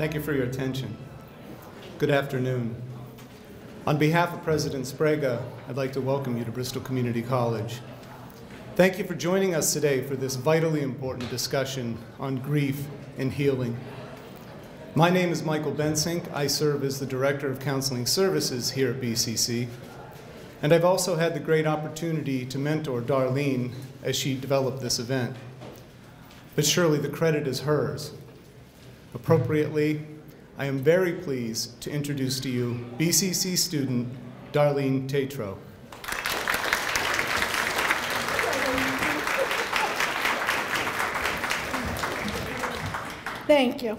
Thank you for your attention. Good afternoon. On behalf of President Sbrega, I'd like to welcome you to Bristol Community College. Thank you for joining us today for this vitally important discussion on grief and healing. My name is Michael Bensink. I serve as the Director of Counseling Services here at BCC. And I've also had the great opportunity to mentor Darlene as she developed this event. But surely the credit is hers. Appropriately, I am very pleased to introduce to you BCC student Darlene Tetreault. Thank you.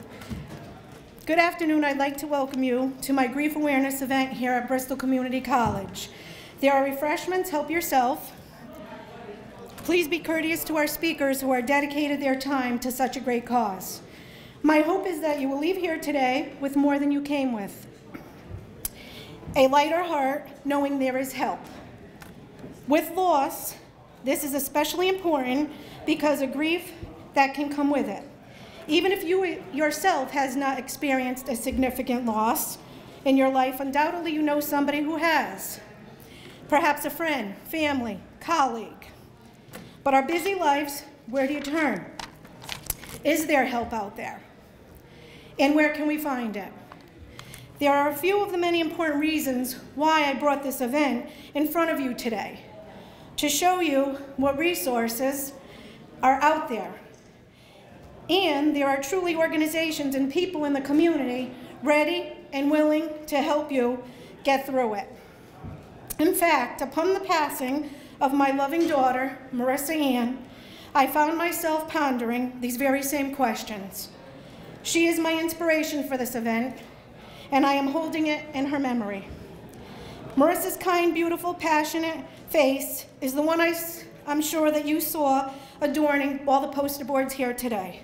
Good afternoon. I'd like to welcome you to my grief awareness event here at Bristol Community College. There are refreshments, help yourself. Please be courteous to our speakers who are dedicated their time to such a great cause. My hope is that you will leave here today with more than you came with. A lighter heart, knowing there is help. With loss, this is especially important because of grief that can come with it. Even if you yourself has not experienced a significant loss in your life, undoubtedly you know somebody who has. Perhaps a friend, family, colleague. But our busy lives, where do you turn? Is there help out there? And where can we find it? There are a few of the many important reasons why I brought this event in front of you today. To show you what resources are out there and there are truly organizations and people in the community ready and willing to help you get through it. In fact, upon the passing of my loving daughter, Marissa Ann, I found myself pondering these very same questions. She is my inspiration for this event, and I am holding it in her memory. Marissa's kind, beautiful, passionate face is the one I, I'm sure that you saw adorning all the poster boards here today.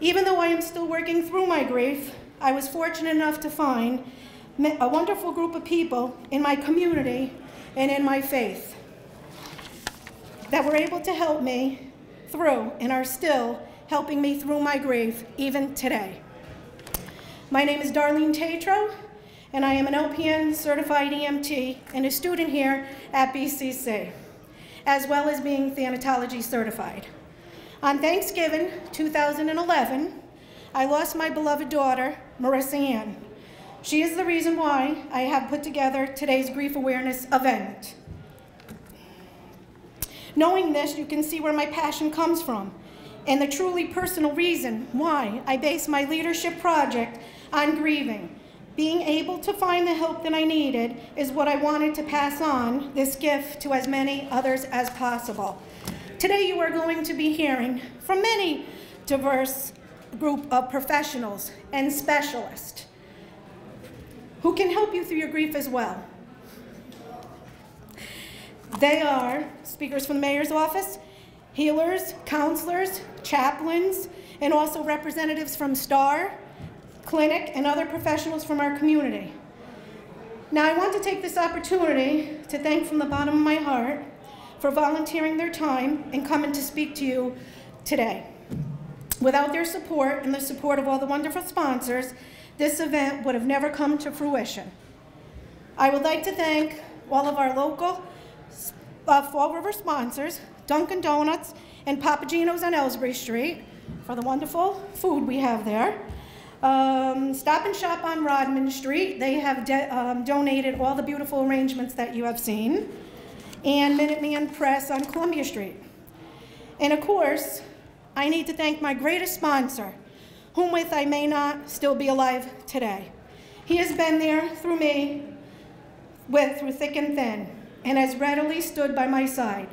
Even though I am still working through my grief, I was fortunate enough to find a wonderful group of people in my community and in my faith that were able to help me through and are still helping me through my grief even today. My name is Darlene Tetreault, and I am an LPN certified EMT and a student here at BCC, as well as being thanatology certified. On Thanksgiving 2011, I lost my beloved daughter, Marissa Ann. She is the reason why I have put together today's grief awareness event. Knowing this, you can see where my passion comes from and the truly personal reason why I base my leadership project on grieving. Being able to find the help that I needed is what I wanted to pass on this gift to as many others as possible. Today you are going to be hearing from many diverse group of professionals and specialists who can help you through your grief as well. They are speakers from the mayor's office, healers, counselors, chaplains, and also representatives from STAR, Clinic, and other professionals from our community. Now I want to take this opportunity to thank from the bottom of my heart for volunteering their time and coming to speak to you today. Without their support and the support of all the wonderful sponsors, this event would have never come to fruition. I would like to thank all of our local uh, Fall River sponsors, Dunkin' Donuts and Papa Gino's on Elsbree Street for the wonderful food we have there. Um, Stop and Shop on Rodman Street, they have um, donated all the beautiful arrangements that you have seen and Minuteman Press on Columbia Street. And of course, I need to thank my greatest sponsor, whom with I may not still be alive today. He has been there through me, with through thick and thin, and has readily stood by my side.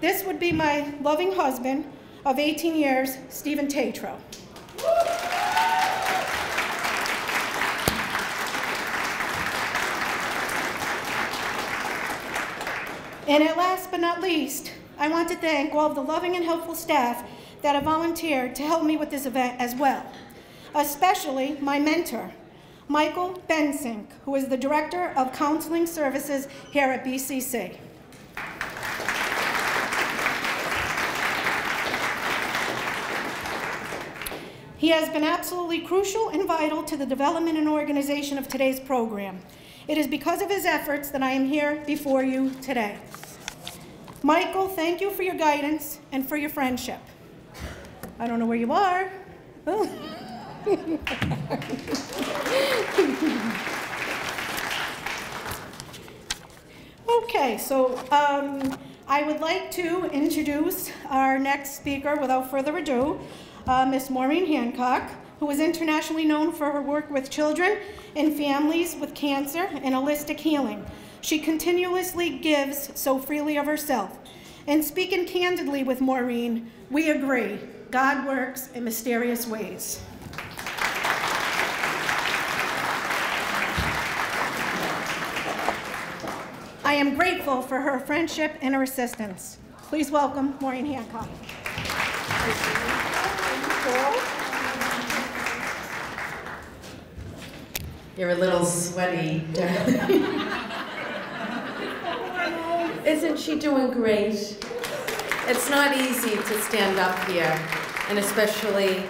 This would be my loving husband of 18 years, Stephen Tetreault. And at last but not least, I want to thank all of the loving and helpful staff that have volunteered to help me with this event as well, especially my mentor, Michael Bensink, who is the Director of Counseling Services here at BCC. He has been absolutely crucial and vital to the development and organization of today's program. It is because of his efforts that I am here before you today. Michael, thank you for your guidance and for your friendship. I don't know where you are. okay, so um, I would like to introduce our next speaker without further ado, uh, Ms. Maureen Hancock, who is internationally known for her work with children and families with cancer and holistic healing. She continuously gives so freely of herself. And speaking candidly with Maureen, we agree God works in mysterious ways. I am grateful for her friendship and her assistance. Please welcome Maureen Hancock. You're a little sweaty, darling. Isn't she doing great? It's not easy to stand up here, and especially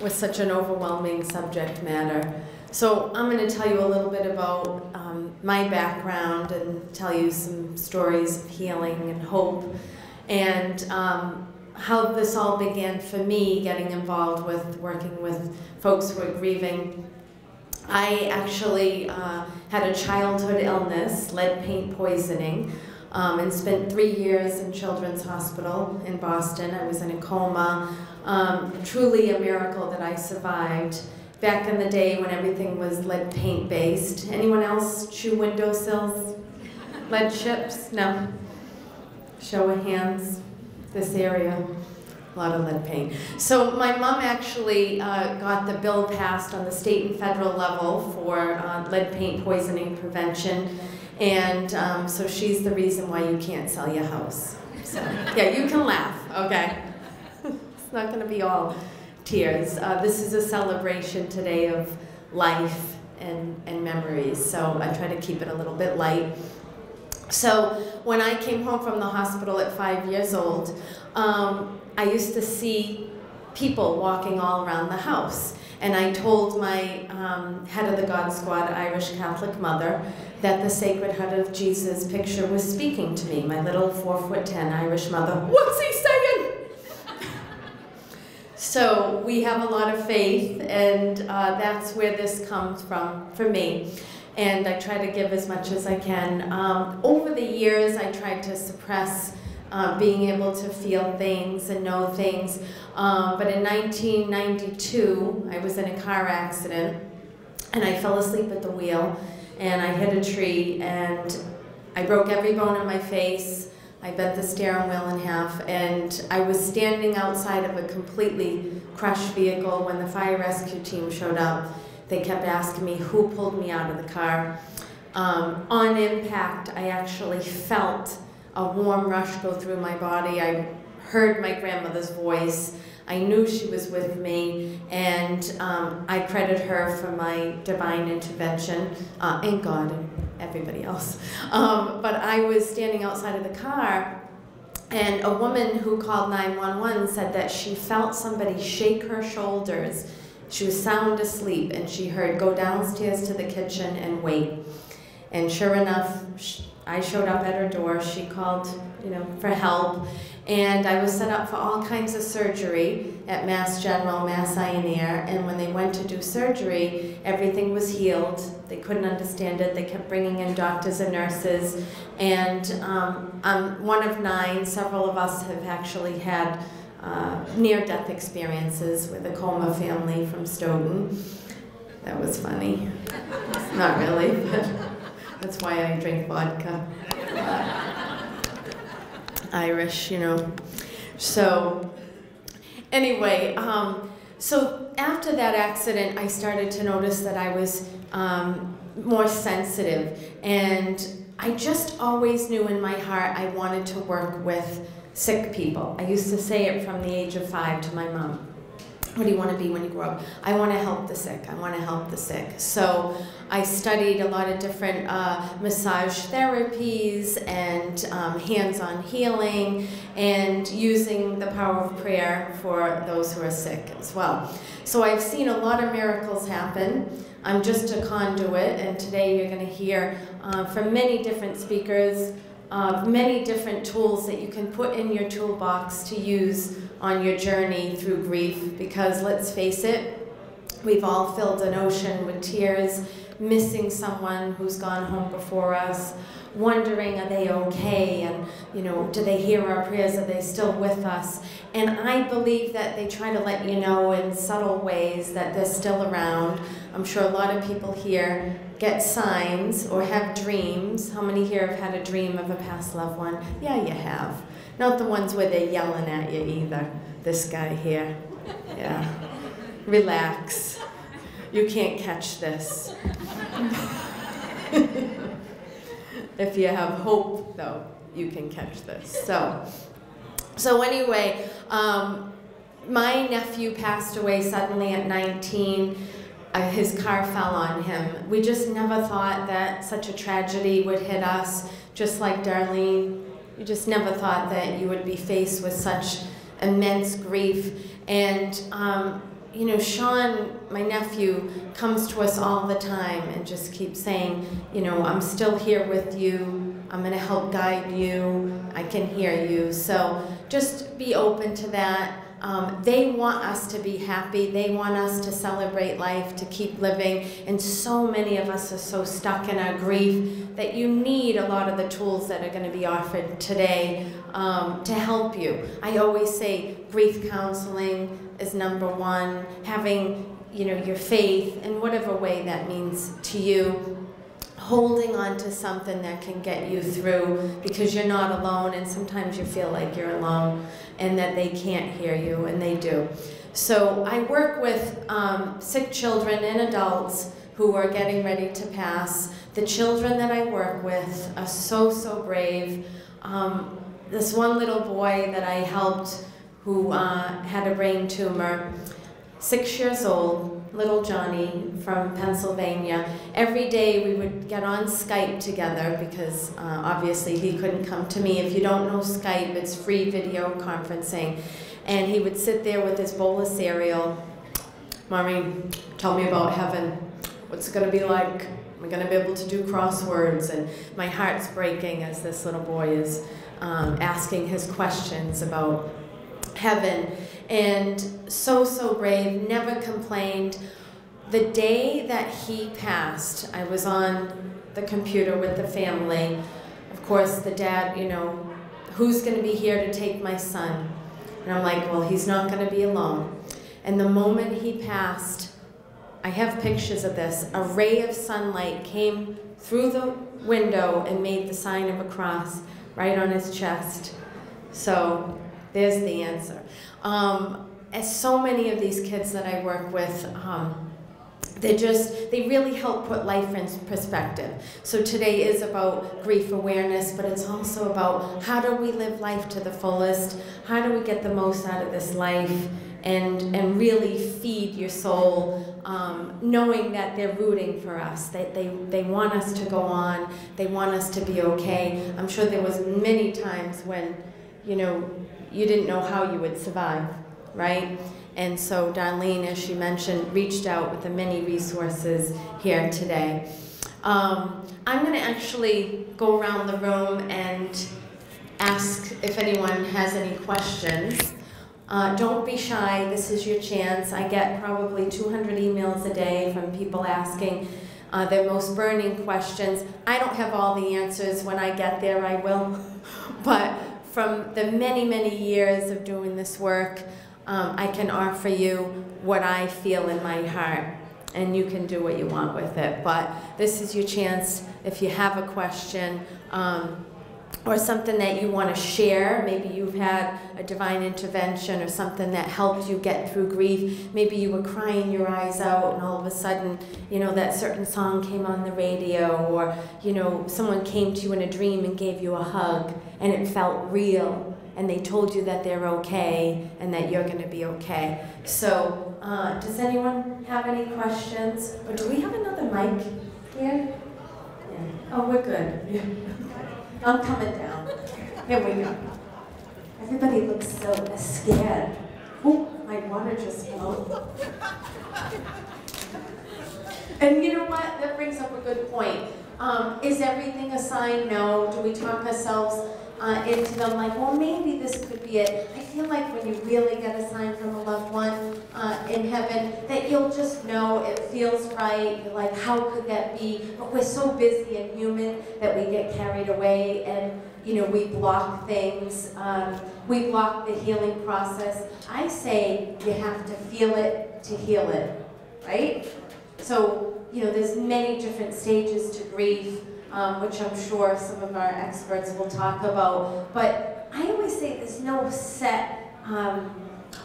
with such an overwhelming subject matter. So I'm going to tell you a little bit about um, my background and tell you some stories of healing and hope, and um, how this all began for me getting involved with working with folks who are grieving I actually uh, had a childhood illness, lead paint poisoning, um, and spent three years in Children's Hospital in Boston. I was in a coma. Um, truly a miracle that I survived. Back in the day when everything was lead paint based. Anyone else chew windowsills? Lead chips? No. Show of hands. This area a lot of lead paint. So my mom actually uh, got the bill passed on the state and federal level for uh, lead paint poisoning prevention, and um, so she's the reason why you can't sell your house. So yeah, you can laugh, okay? it's not going to be all tears. Uh, this is a celebration today of life and, and memories, so I try to keep it a little bit light. So when I came home from the hospital at five years old, um, I used to see people walking all around the house. And I told my um, head of the God Squad Irish Catholic mother that the Sacred Heart of Jesus picture was speaking to me, my little four foot ten Irish mother. What's he saying? so we have a lot of faith, and uh, that's where this comes from for me. And I try to give as much as I can. Um, over the years, I tried to suppress uh, being able to feel things and know things. Um, but in 1992, I was in a car accident and I fell asleep at the wheel and I hit a tree and I broke every bone in my face. I bent the steering wheel in half and I was standing outside of a completely crushed vehicle when the fire rescue team showed up. They kept asking me who pulled me out of the car. Um, on impact, I actually felt a warm rush go through my body. I heard my grandmother's voice. I knew she was with me, and um, I credit her for my divine intervention, uh, and God and everybody else. Um, but I was standing outside of the car, and a woman who called 911 said that she felt somebody shake her shoulders. She was sound asleep, and she heard, go downstairs to the kitchen and wait. And sure enough, I showed up at her door. She called, you know, for help. And I was set up for all kinds of surgery at Mass General, Mass Ear. And when they went to do surgery, everything was healed. They couldn't understand it. They kept bringing in doctors and nurses. And um, I'm one of nine. Several of us have actually had uh, near-death experiences with a coma family from Stoughton. That was funny. Not really, but. That's why I drink vodka. Irish, you know. So, anyway, um, so after that accident, I started to notice that I was um, more sensitive. And I just always knew in my heart I wanted to work with sick people. I used to say it from the age of five to my mom what do you want to be when you grow up? I want to help the sick. I want to help the sick. So I studied a lot of different uh, massage therapies and um, hands-on healing and using the power of prayer for those who are sick as well. So I've seen a lot of miracles happen. I'm just a conduit, and today you're going to hear uh, from many different speakers uh, many different tools that you can put in your toolbox to use on your journey through grief. Because let's face it, we've all filled an ocean with tears, missing someone who's gone home before us, wondering are they okay? And you know do they hear our prayers? Are they still with us? And i believe that they try to let you know in subtle ways that they're still around. I'm sure a lot of people here get signs or have dreams. How many here have had a dream of a past loved one? Yeah you have. Not the ones where they're yelling at you either. This guy here. Yeah. Relax. You can't catch this. If you have hope, though, you can catch this. So, so anyway, um, my nephew passed away suddenly at 19. Uh, his car fell on him. We just never thought that such a tragedy would hit us, just like Darlene. You just never thought that you would be faced with such immense grief. And um, you know, Sean, my nephew, comes to us all the time and just keeps saying, you know, I'm still here with you. I'm going to help guide you. I can hear you. So just be open to that. Um, they want us to be happy. They want us to celebrate life, to keep living. And so many of us are so stuck in our grief that you need a lot of the tools that are going to be offered today um, to help you. I always say grief counseling is number one, having you know your faith in whatever way that means to you holding on to something that can get you through because you're not alone and sometimes you feel like you're alone and that they can't hear you and they do. So i work with um, sick children and adults who are getting ready to pass. The children that i work with are so so brave. Um, this one little boy that i helped who uh, had a brain tumor, six years old, little Johnny from Pennsylvania. Every day we would get on Skype together because uh, obviously he couldn't come to me. If you don't know Skype, it's free video conferencing. And he would sit there with his bowl of cereal. Mommy, tell me about heaven. What's it going to be like? Am I going to be able to do crosswords? And my heart's breaking as this little boy is um, asking his questions about heaven and so, so brave, never complained. The day that he passed, I was on the computer with the family. Of course, the dad, you know, who's going to be here to take my son? And I'm like, well, he's not going to be alone. And the moment he passed, I have pictures of this. A ray of sunlight came through the window and made the sign of a cross right on his chest. So there's the answer. Um, as so many of these kids that I work with, um, they just they really help put life in perspective. So today is about grief awareness but it's also about how do we live life to the fullest? How do we get the most out of this life? And and really feed your soul um, knowing that they're rooting for us they, they they want us to go on they want us to be okay. I'm sure there was many times when you know you didn't know how you would survive, right? And so Darlene, as she mentioned, reached out with the many resources here today. Um, I'm going to actually go around the room and ask if anyone has any questions. Uh, don't be shy, this is your chance. I get probably 200 emails a day from people asking uh, their most burning questions. I don't have all the answers. When I get there, I will. but from the many, many years of doing this work, um, I can offer you what I feel in my heart, and you can do what you want with it. But this is your chance if you have a question. Um, or something that you want to share. Maybe you've had a divine intervention or something that helped you get through grief. Maybe you were crying your eyes out and all of a sudden, you know, that certain song came on the radio or, you know, someone came to you in a dream and gave you a hug and it felt real and they told you that they're okay and that you're going to be okay. So, uh, does anyone have any questions? Or do we have another mic here? Yeah. Oh, we're good. I'm coming down. Here we go. Everybody looks so scared. Oh, my water just flowed. And you know what? That brings up a good point. Um, is everything a sign? No. Do we talk ourselves uh, into them like, well, maybe this could be it? I feel like when you really get a sign from a loved one uh, in heaven, that you'll just know it feels right. You're like, how could that be? But we're so busy and human that we get carried away and you know, we block things. Um, we block the healing process. I say you have to feel it to heal it, right? So, you know, there's many different stages to grief, um, which I'm sure some of our experts will talk about. But I always say there's no set, um,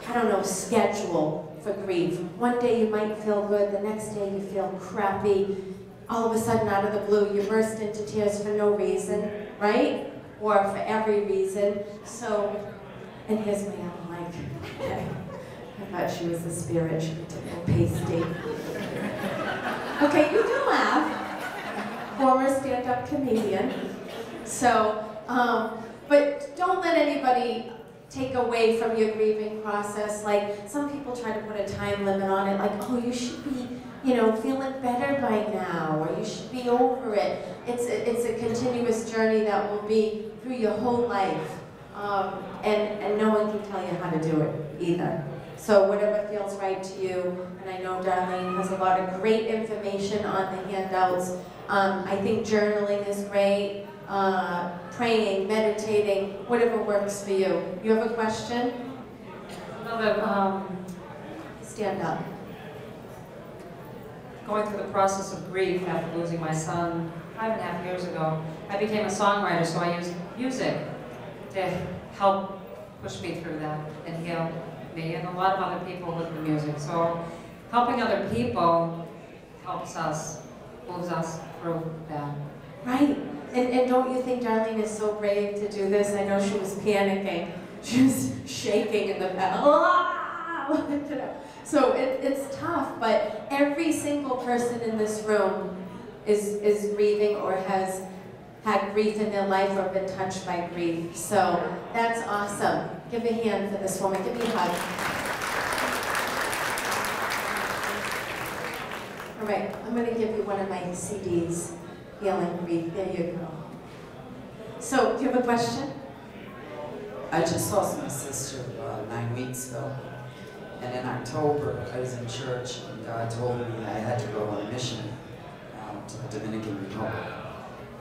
I don't know, schedule for grief. One day you might feel good, the next day you feel crappy. All of a sudden, out of the blue, you burst into tears for no reason, right? Or for every reason. So, and here's my other mic. Okay. I thought she was a spirit. She a pasty. Okay, you can laugh. Former stand-up comedian. So, um, but don't let anybody take away from your grieving process. Like some people try to put a time limit on it, like, oh, you should be, you know, feeling better by now, or you should be over it. It's a, it's a continuous journey that will be through your whole life, um, and and no one can tell you how to do it either. So whatever feels right to you, and I know Darlene has a lot of great information on the handouts. Um, I think journaling is great, uh, praying, meditating, whatever works for you. You have a question? Another, um, Stand up. going through the process of grief after losing my son five and a half years ago, I became a songwriter, so I used music to help push me through that and heal me and a lot of other people with the music. So helping other people helps us, moves us Right. And, and don't you think Darlene is so brave to do this? I know she was panicking. She was shaking in the bed. so it, it's tough, but every single person in this room is, is grieving or has had grief in their life or been touched by grief. So that's awesome. Give a hand for this woman. Give me a hug. All right, I'm going to give you one of my CDs, Healing Grief. There you go. So, do you have a question? I just lost my sister uh, nine weeks ago. And in October, I was in church, and God told me I had to go on a mission um, to the Dominican Republic.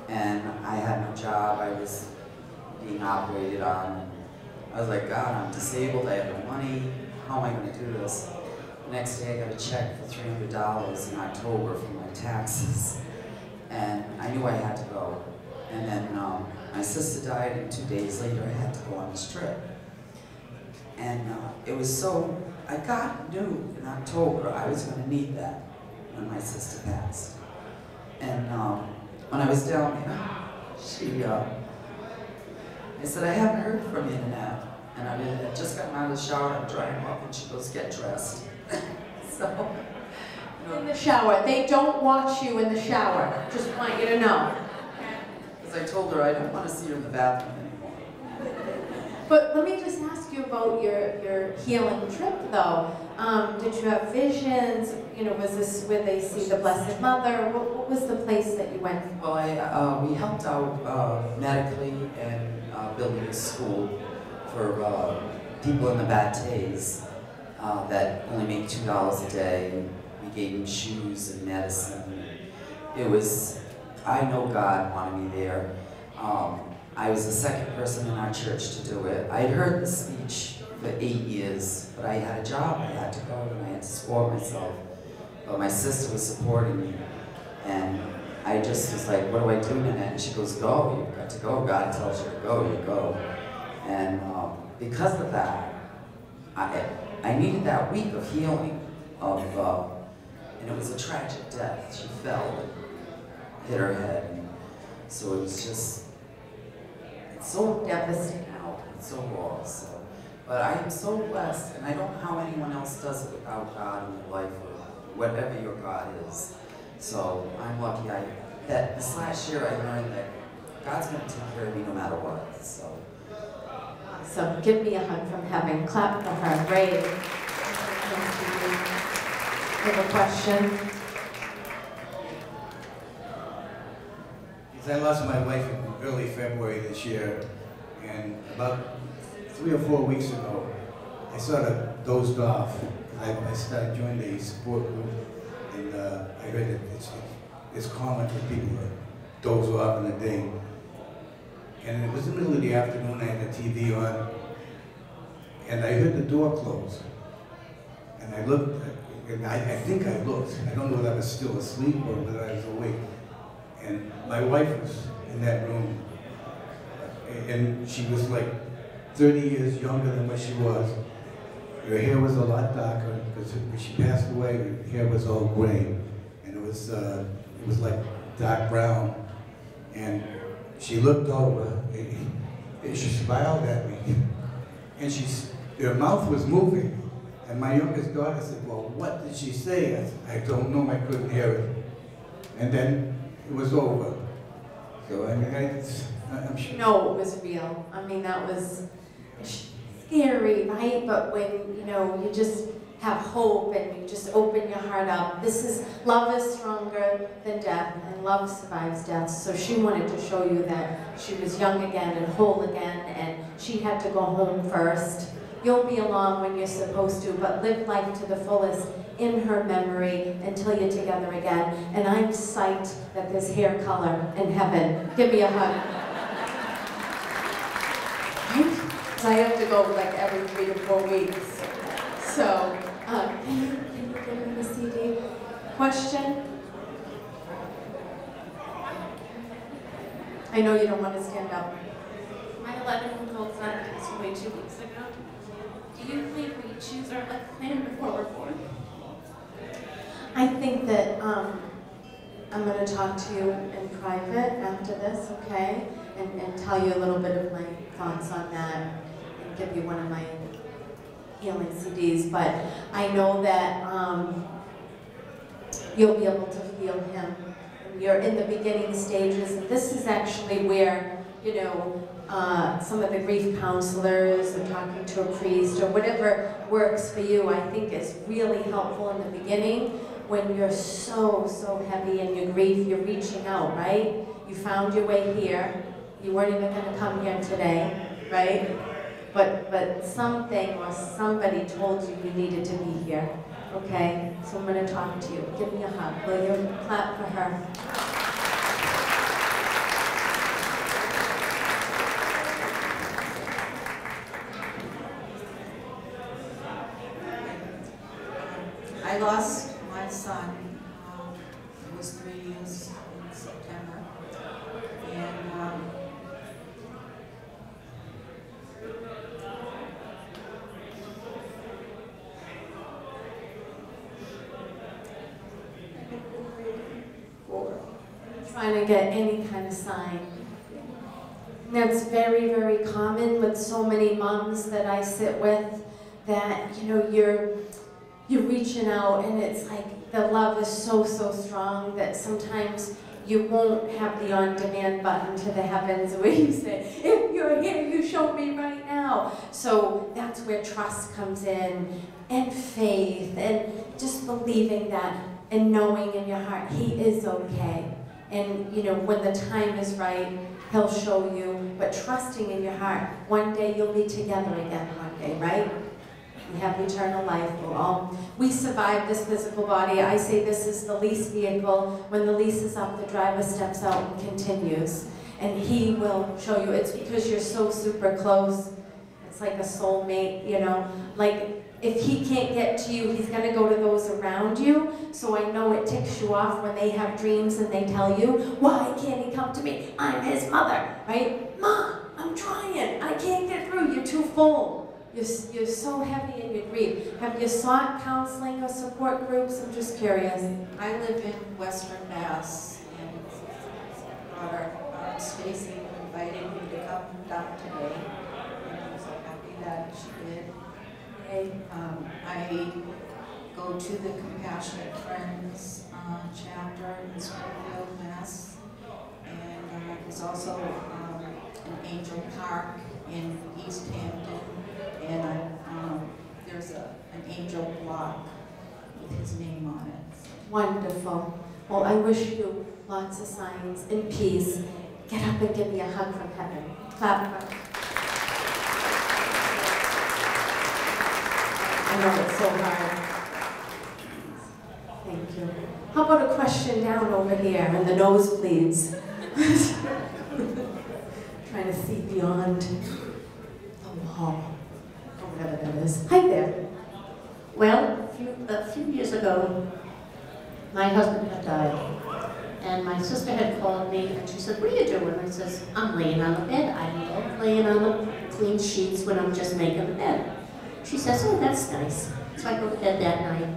And I had no job, I was being operated on. I was like, God, I'm disabled, I have no money, how am I going to do this? Next day, I got a check for $300 in October for my taxes. And I knew I had to go. And then um, my sister died, and two days later, I had to go on this trip. And uh, it was so, I got knew in October I was going to need that when my sister passed. And um, when I was down there, she, uh, I said, I haven't heard from you in that. And I had just gotten out of the shower, I'm drying up, and she goes, get dressed. So, In the shower. They don't watch you in the shower. Just want you to know. because I told her I don't want to see her in the bathroom anymore. But let me just ask you about your, your healing trip, though. Um, did you have visions? You know, was this where they see the Blessed Mother? What, what was the place that you went? Well, I, uh, we helped out uh, medically and uh, building a school for uh, people in the Bates uh, that only make two dollars a day. We gave them shoes and medicine. It was, I know God wanted me there. Um, I was the second person in our church to do it. I'd heard the speech for eight years, but I had a job. I had to go and I had to support myself. But my sister was supporting me. And I just was like, what do I do now? And she goes, go, you've got to go. God tells you to go, you go. And um, because of that, I, I needed that week of healing of, uh, and it was a tragic death. She fell and hit her head. And so it was just, it's so devastating now. It's so raw, so. But I am so blessed, and I don't know how anyone else does it without God in their life or whatever your God is. So I'm lucky. I that this last year I learned that God's going to take care of me no matter what. So So give me a hug from heaven. Clap for her. Brave. Have a question? Because I lost my wife in early February this year, and about three or four weeks ago, I sort of dozed off. I, I started joining a support group, and uh, I heard that it's, it's common for people to doze off in the day. And it was the middle of the afternoon, I had the TV on, and I heard the door close. And I looked, and I, I think I looked. I don't know whether I was still asleep or whether I was awake. And my wife was in that room, and she was like 30 years younger than what she was. Her hair was a lot darker because when she passed away, her hair was all gray, and it was uh, it was like dark brown. And she looked over, and, and she smiled at me, and she her mouth was moving. And my youngest daughter said, "Well, what did she say?" I said, "I don't know. I couldn't hear it." And then it was over. So I mean, I, I'm sure. No, it was real. I mean, that was scary, right? But when, you know, you just have hope and you just open your heart up. This is, love is stronger than death and love survives death. So she wanted to show you that she was young again and whole again and she had to go home first. You'll be along when you're supposed to, but live life to the fullest in her memory until you're together again. And I'm psyched that there's hair color in heaven. Give me a hug. I have to go like every three to four weeks. So, uh, can you, can you give me the CD? Question? I know you don't want to stand up. My 11 year old son passed away two weeks ago. Do you believe we choose our life plan before we're born? I think that um, I'm going to talk to you in private after this, okay? And, and tell you a little bit of my thoughts on that and give you one of my healing CDs. But I know that um, you'll be able to feel him. You're in the beginning stages, and this is actually where, you know, uh, some of the grief counselors or talking to a priest or whatever works for you, I think is really helpful in the beginning when you're so, so heavy in your grief, you're reaching out, right? You found your way here. You weren't even going to come here today, right? But, but something or somebody told you you needed to be here, okay? So I'm to talk to you. Give me a hug, will you? Clap for her. I lost my son, um, it was three years in September. And, um, for trying to get any kind of sign. That's very, very common with so many moms that I sit with that, you know, you're you're reaching out and it's like the love is so, so strong that sometimes you won't have the on-demand button to the heavens where you say, if you're here, you show me right now. So that's where trust comes in and faith and just believing that and knowing in your heart he is okay. And you know, when the time is right, he'll show you, but trusting in your heart, one day you'll be together again one day, right? We have eternal life. We'll all, we survive this physical body. I say this is the lease vehicle. When the lease is up, the driver steps out and continues. And he will show you. It's because you're so super close. It's like a soulmate, you know. Like if he can't get to you, he's gonna go to those around you. So I know it ticks you off when they have dreams and they tell you, why can't he come to me? I'm his mother, right? Ma, I'm trying. I can't get through. You're too full. You're, you're so heavy in your grief. Have you sought counseling or support groups? I'm just curious. I live in Western Mass, and our um, Stacy, invited me to come down today. And that she did. Um, I go to the Compassionate Friends uh, chapter in Springfield, Mass. And uh, there's also um, an Angel Park in Easthampton. And I, um, there's a, an angel block with his name on it. Wonderful. Well, I wish you lots of signs and peace. Get up and give me a hug from heaven. Clap I know it's so hard. Thank you. How about a question down over here in the nosebleeds? Trying to see beyond the wall, or whatever that is. Hi there. Well, a few, a few years ago, my husband had died. And my sister had called me and she said, what are you doing? I says, I'm laying on the bed. I love laying on the clean sheets when I'm just making the bed. She says, oh, that's nice. So I go to bed that night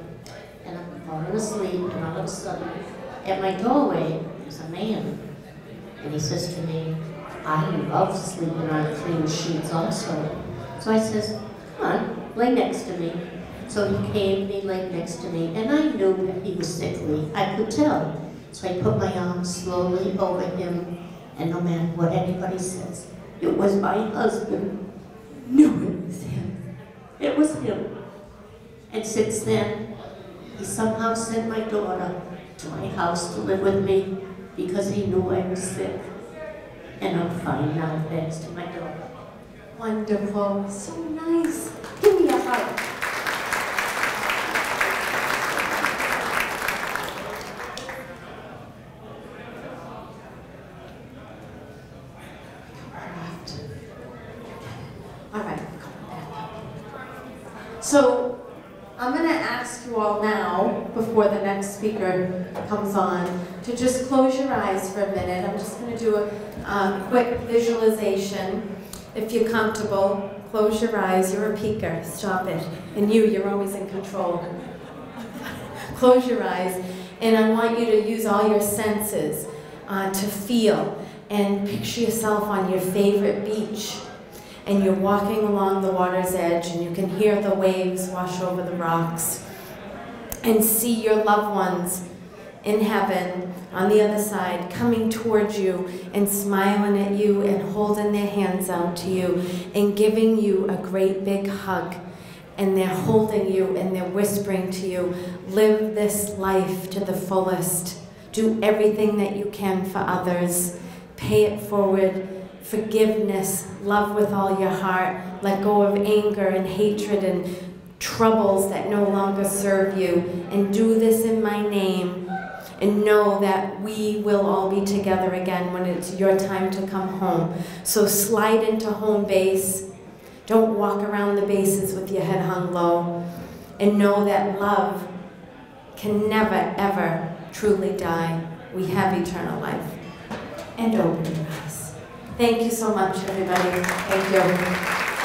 and I'm falling asleep and all of a sudden, at my doorway, there's a man. And he says to me, I love sleeping on clean sheets also. So I says, come on, lay next to me. So he came and he lay next to me, and I knew that he was sickly. I could tell. So I put my arm slowly over him, and no matter what anybody says, it was my husband. Knew it was him. It was him. And since then, he somehow sent my daughter to my house to live with me because he knew I was sick. And I'm fine now, thanks to my daughter. Wonderful. So nice. Give me a hug. All right, So I'm going to ask you all now, before the next speaker comes on, to just close your eyes for a minute. I'm just going to do a um, quick visualization. If you're comfortable, close your eyes. You're a peeker. Stop it. And you, you're always in control. close your eyes. And I want you to use all your senses uh, to feel and picture yourself on your favorite beach and you're walking along the water's edge and you can hear the waves wash over the rocks and see your loved ones in heaven on the other side coming towards you and smiling at you and holding their hands out to you and giving you a great big hug. And they're holding you and they're whispering to you live this life to the fullest. Do everything that you can for others. Pay it forward. Forgiveness, love with all your heart, let go of anger and hatred and troubles that no longer serve you, and do this in my name. And know that we will all be together again when it's your time to come home. So slide into home base. Don't walk around the bases with your head hung low. And know that love can never, ever truly die. We have eternal life. And open your eyes. Thank you so much, everybody. Thank you.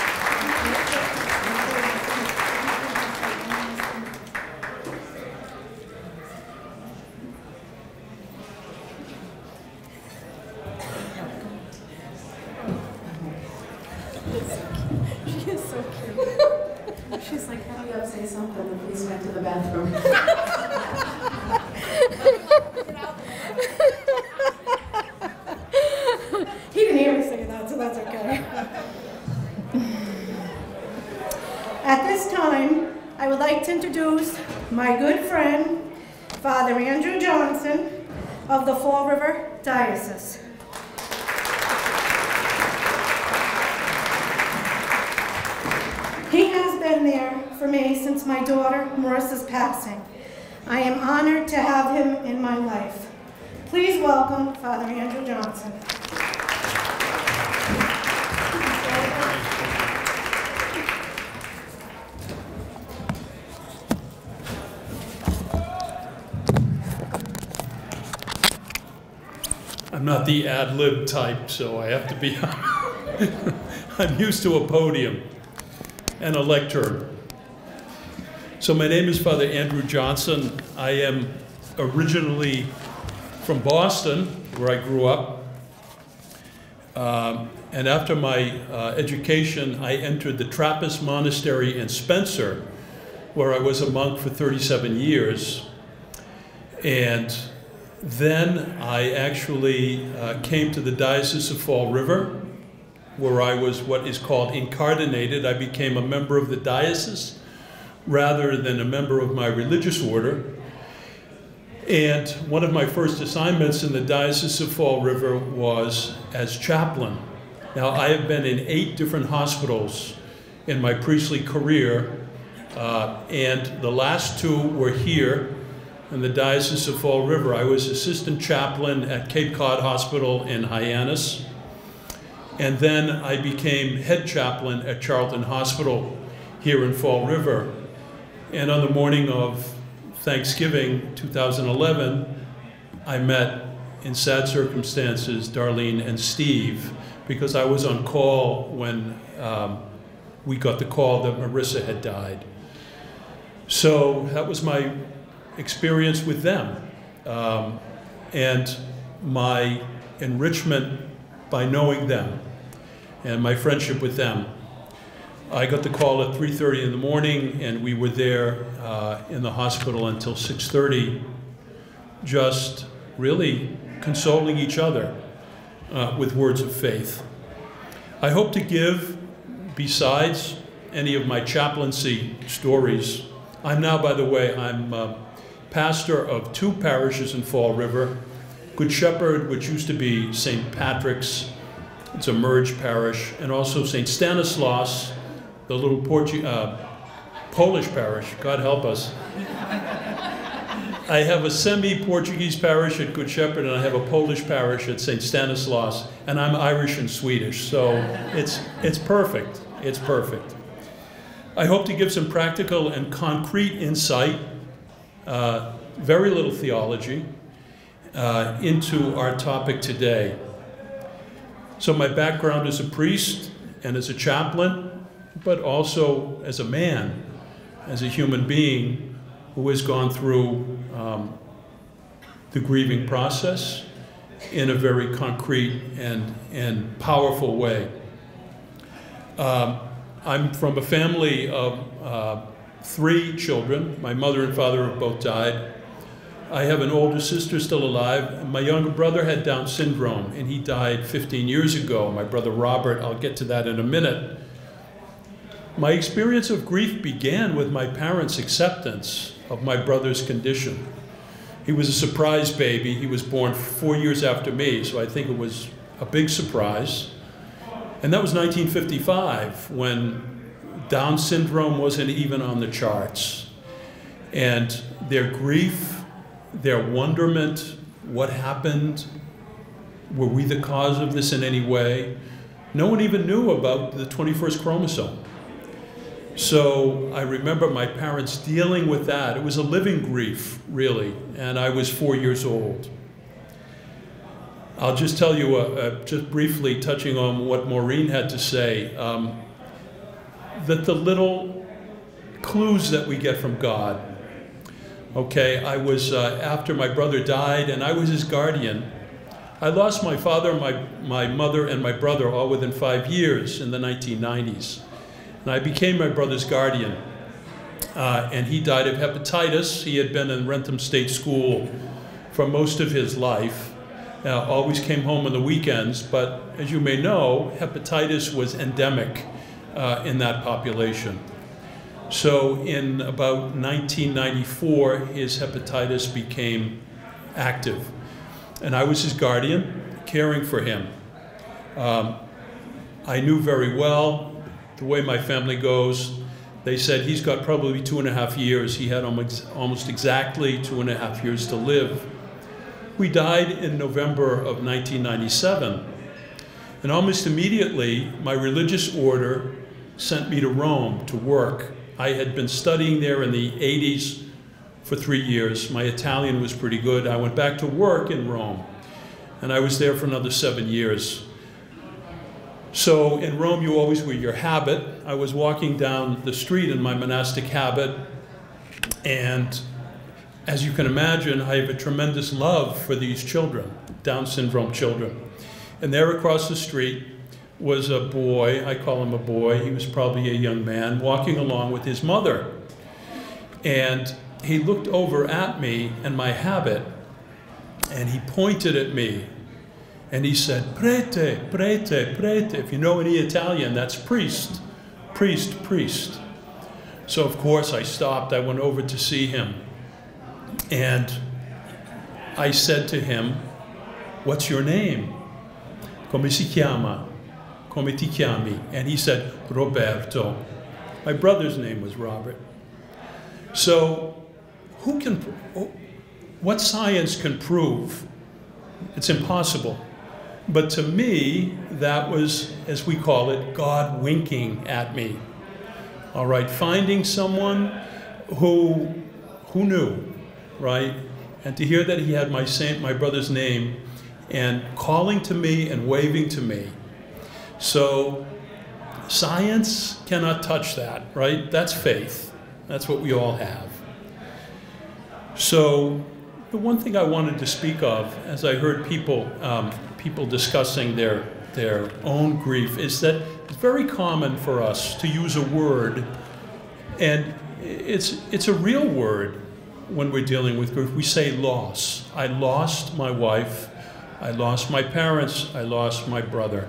Been there for me since my daughter Marissa's passing. I am honored to have him in my life. Please welcome Father Andrew Johnson. I'm not the ad lib type, so I have to be. I'm used to a podium and a lectern. So, my name is Father Andrew Johnson. I am originally from Boston, where I grew up. Um, and after my uh, education, I entered the Trappist Monastery in Spencer, where I was a monk for 37 years. And then I actually uh, came to the Diocese of Fall River, where I was what is called incardinated. I became a member of the diocese rather than a member of my religious order. And one of my first assignments in the Diocese of Fall River was as chaplain. Now, I have been in eight different hospitals in my priestly career, uh, and the last two were here in the Diocese of Fall River. I was assistant chaplain at Cape Cod Hospital in Hyannis, and then I became head chaplain at Charlton Hospital here in Fall River. And on the morning of Thanksgiving 2011, I met in sad circumstances Darlene and Steve because I was on call when um, we got the call that Marissa had died. So that was my experience with them um, and my enrichment by knowing them and my friendship with them. I got the call at 3.30 in the morning and we were there uh, in the hospital until 6.30, just really consoling each other uh, with words of faith. I hope to give, besides any of my chaplaincy stories, I'm now, by the way, I'm uh, pastor of two parishes in Fall River, Good Shepherd, which used to be St. Patrick's, it's a merged parish, and also St. Stanislaus, the little Portu uh, Polish parish, God help us. I have a semi-Portuguese parish at Good Shepherd, and I have a Polish parish at St. Stanislaus, and I'm Irish and Swedish, so it's, it's perfect. It's perfect. I hope to give some practical and concrete insight, uh, very little theology, uh, into our topic today. So my background as a priest and as a chaplain, but also as a man, as a human being who has gone through um, the grieving process in a very concrete and, and powerful way. Um, I'm from a family of uh, three children. My mother and father have both died. I have an older sister still alive. My younger brother had Down syndrome, and he died 15 years ago. My brother Robert, I'll get to that in a minute. My experience of grief began with my parents' acceptance of my brother's condition. He was a surprise baby. He was born four years after me, so I think it was a big surprise. And that was 1955 when Down syndrome wasn't even on the charts. And their grief, their wonderment, what happened, were we the cause of this in any way? No one even knew about the 21st chromosome. So I remember my parents dealing with that. It was a living grief, really, and I was four years old. I'll just tell you, uh, uh, just briefly touching on what Maureen had to say, um, that the little clues that we get from God. Okay, I was, uh, after my brother died, and I was his guardian. I lost my father, my, my mother, and my brother all within five years in the 1990s. And I became my brother's guardian. Uh, and he died of hepatitis. He had been in Wrentham State School for most of his life. Uh, always came home on the weekends, but as you may know, hepatitis was endemic uh, in that population. So in about 1994, his hepatitis became active. And I was his guardian, caring for him. Um, I knew very well the way my family goes, they said he's got probably two and a half years. He had almost, almost exactly two and a half years to live. We died in November of 1997. And almost immediately, my religious order sent me to Rome to work. I had been studying there in the 80s for three years. My Italian was pretty good. I went back to work in Rome, and I was there for another seven years. So in Rome, you always wear your habit. I was walking down the street in my monastic habit, and as you can imagine, I have a tremendous love for these children, Down syndrome children. And there across the street was a boy, I call him a boy, he was probably a young man, walking along with his mother. And he looked over at me and my habit, and he pointed at me and he said, Prete, prete, prete. If you know any Italian, that's priest, priest, priest. So, of course, I stopped. I went over to see him. And I said to him, What's your name? Come si chiama? Come ti chiami? And he said, Roberto. My brother's name was Robert. So, who can, oh, what science can prove? It's impossible. But to me, that was, as we call it, God winking at me. All right, finding someone who, who knew, right? And to hear that he had my, saint, my brother's name and calling to me and waving to me. So science cannot touch that, right? That's faith. That's what we all have. So the one thing I wanted to speak of, as I heard people um, people discussing their, their own grief is that it's very common for us to use a word, and it's, it's a real word when we're dealing with grief. We say loss. I lost my wife, I lost my parents, I lost my brother.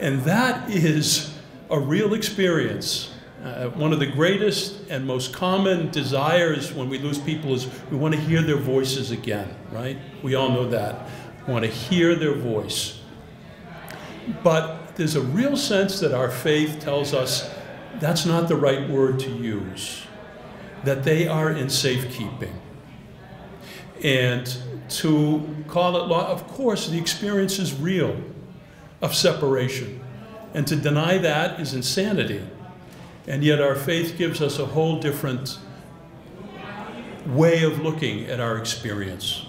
And that is a real experience. Uh, one of the greatest and most common desires when we lose people is we want to hear their voices again, right? We all know that We want to hear their voice. But there's a real sense that our faith tells us that's not the right word to use, that they are in safekeeping. And to call it law, of course, the experience is real of separation. And to deny that is insanity. And yet our faith gives us a whole different way of looking at our experience.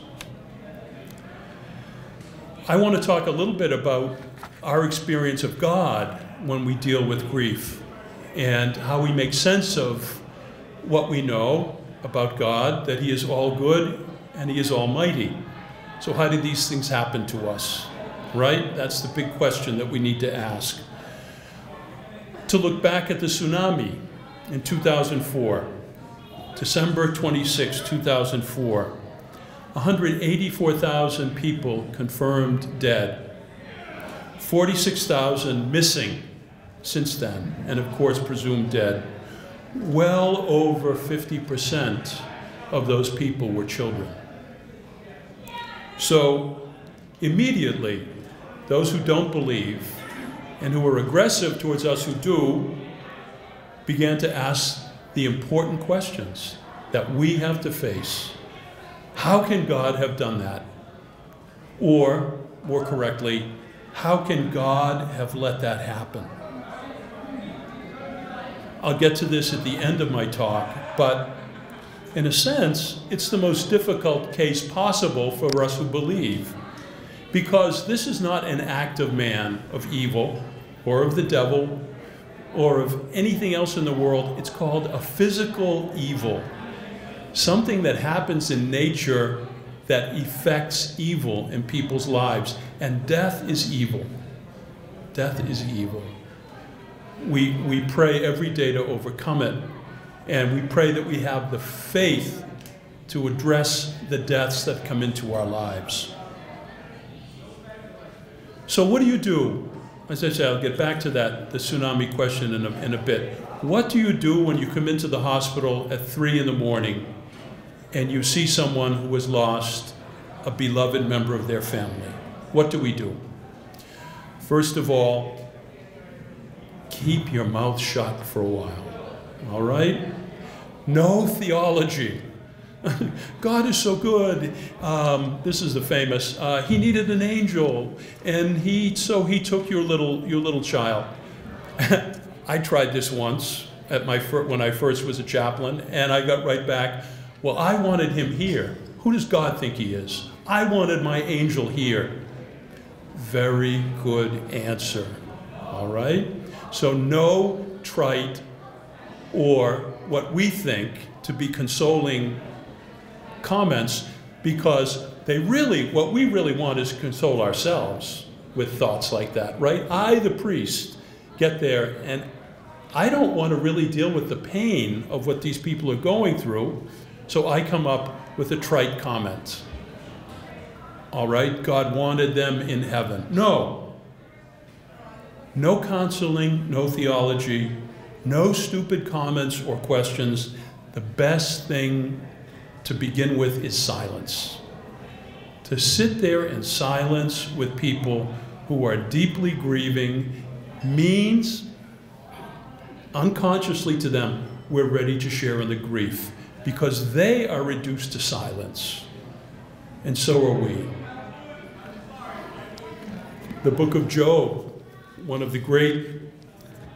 I want to talk a little bit about our experience of God when we deal with grief and how we make sense of what we know about God, that He is all good and He is almighty. So, how did these things happen to us? Right? That's the big question that we need to ask. To look back at the tsunami in 2004, December 26, 2004. 184,000 people confirmed dead, 46,000 missing since then, and of course presumed dead. Well over 50% of those people were children. So immediately, those who don't believe and who are aggressive towards us who do began to ask the important questions that we have to face how can God have done that? Or, more correctly, how can God have let that happen? I'll get to this at the end of my talk, but in a sense, it's the most difficult case possible for us who believe. Because this is not an act of man, of evil, or of the devil, or of anything else in the world. It's called a physical evil something that happens in nature that affects evil in people's lives. And death is evil. Death is evil. We, we pray every day to overcome it. And we pray that we have the faith to address the deaths that come into our lives. So, what do you do? As I say, I'll get back to that, the tsunami question in a, in a bit. What do you do when you come into the hospital at 3 in the morning and you see someone who has lost a beloved member of their family, what do we do? First of all, keep your mouth shut for a while, all right? No theology. God is so good. Um, this is the famous. Uh, he needed an angel, and he so he took your little your little child. I tried this once at my when I first was a chaplain, and I got right back. Well, I wanted him here. Who does God think he is? I wanted my angel here. Very good answer. All right? So, no trite or what we think to be consoling comments because they really, what we really want is to console ourselves. with thoughts like that, right? I, the priest, get there and I don't want to really deal with the pain of what these people are going through, so I come up with a trite comment. All right, God wanted them in heaven. No. No counseling, no theology, no stupid comments or questions. The best thing to begin with is silence. To sit there in silence with people who are deeply grieving means unconsciously to them, we're ready to share in the grief because they are reduced to silence. And so are we. The book of Job, one of the great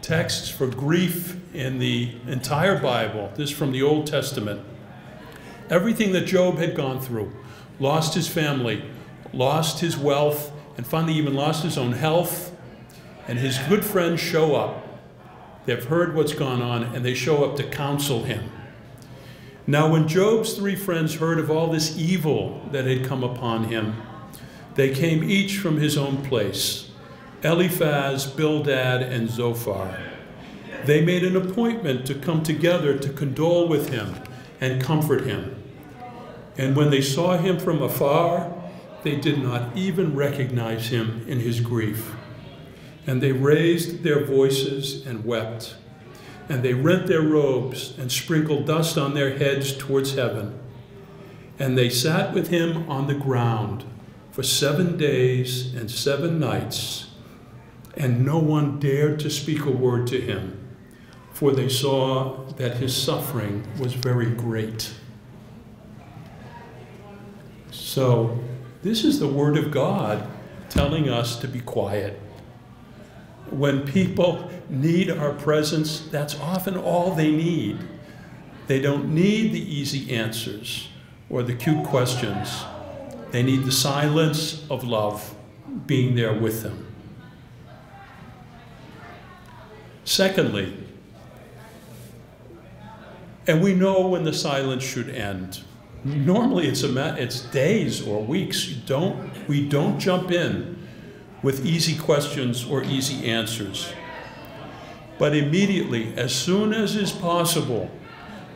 texts for grief in the entire Bible, this from the Old Testament. Everything that Job had gone through lost his family, lost his wealth, and finally even lost his own health. And his good friends show up. They've heard what's gone on, and they show up to counsel him. Now, when Job's three friends heard of all this evil that had come upon him, they came each from his own place Eliphaz, Bildad, and Zophar. They made an appointment to come together to condole with him and comfort him. And when they saw him from afar, they did not even recognize him in his grief. And they raised their voices and wept. And they rent their robes and sprinkled dust on their heads towards heaven. And they sat with him on the ground for seven days and seven nights, and no one dared to speak a word to him, for they saw that his suffering was very great. So, this is the Word of God telling us to be quiet. When people need our presence, that's often all they need. They don't need the easy answers or the cute questions. They need the silence of love being there with them. Secondly, and we know when the silence should end. Normally it's, a it's days or weeks. You don't, we don't jump in with easy questions or easy answers. But immediately, as soon as is possible,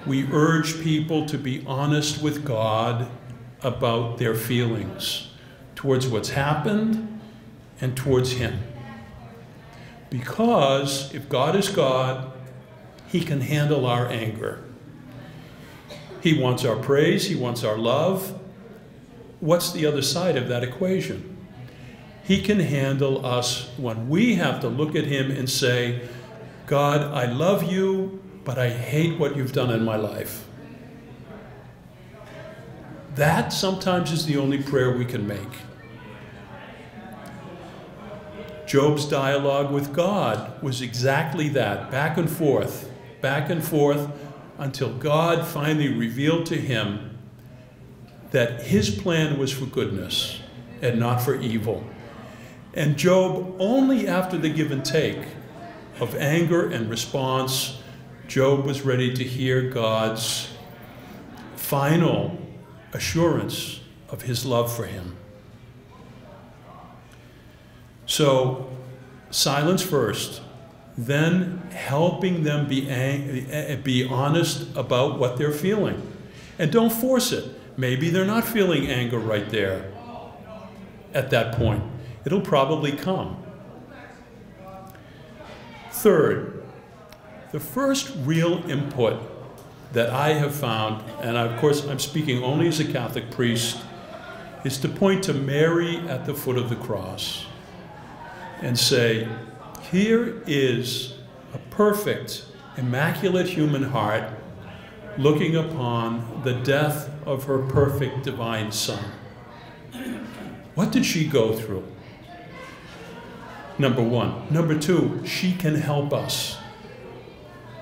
we urge people to be honest with God about their feelings towards what's happened and towards Him. Because if God is God, He can handle our anger. He wants our praise, He wants our love. What's the other side of that equation? He can handle us when we have to look at Him and say, God, I love you, but I hate what you've done in my life. That sometimes is the only prayer we can make. Job's dialogue with God was exactly that back and forth, back and forth, until God finally revealed to him that his plan was for goodness and not for evil. And Job, only after the give and take of anger and response, Job was ready to hear God's final assurance of his love for him. So, silence first, then helping them be, be honest about what they're feeling. And don't force it. Maybe they're not feeling anger right there at that point. It'll probably come. Third, the first real input that I have found, and of course I'm speaking only as a Catholic priest, is to point to Mary at the foot of the cross and say, here is a perfect, immaculate human heart looking upon the death of her perfect divine Son. What did she go through? Number one. Number two, she can help us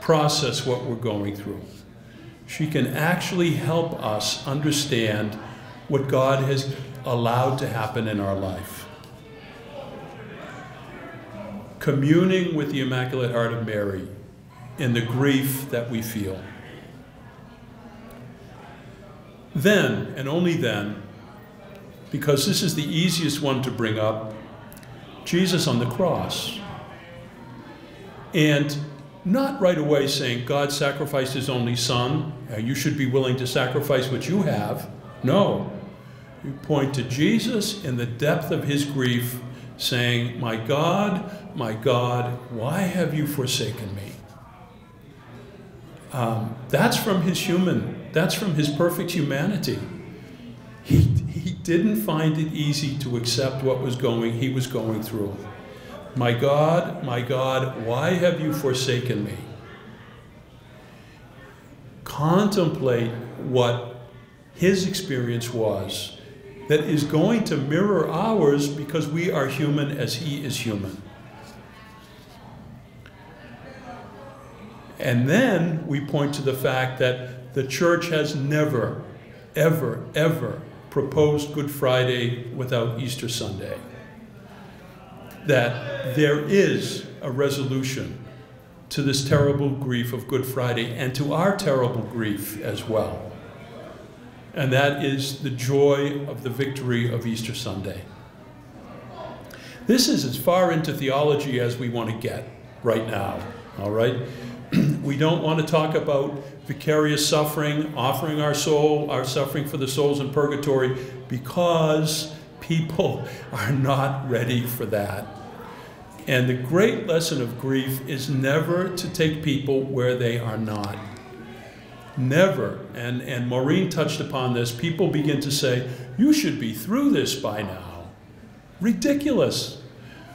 process what we're going through she can actually help us understand what God has allowed to happen in our life. Communing with the Immaculate Heart of Mary in the grief that we feel. Then, and only then, because this is the easiest one to bring up, Jesus on the cross. And not right away saying God sacrificed his only son, uh, you should be willing to sacrifice what you have. No. You point to Jesus in the depth of his grief, saying, My God, my God, why have you forsaken me? Um, that's from his human, that's from his perfect humanity. He, he didn't find it easy to accept what was going, he was going through. My God, my God, why have you forsaken me? Contemplate what his experience was that is going to mirror ours because we are human as he is human. And then we point to the fact that the church has never, ever, ever proposed Good Friday without Easter Sunday. That there is a resolution to this terrible grief of Good Friday and to our terrible grief as well. And that is the joy of the victory of Easter Sunday. This is as far into theology as we want to get right now, all right? we don't want to talk about vicarious suffering, offering our soul, our suffering for the souls in purgatory, because people are not ready for that. And the great lesson of grief is never to take people where they are not. Never. And, and Maureen touched upon this. People begin to say, You should be through this by now. Ridiculous.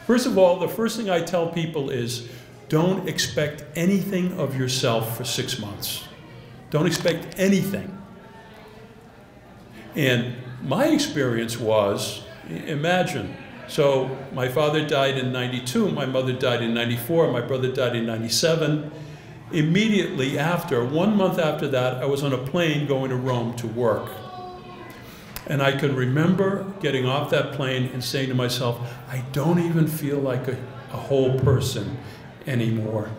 First of all, the first thing I tell people is don't expect anything of yourself for six months. Don't expect anything. And my experience was imagine, so my father died in 92, my mother died in 94, my brother died in 97. Immediately after, one month after that, I was on a plane going to Rome to work. And I can remember getting off that plane and saying to myself, I don't even feel like a, a whole person anymore.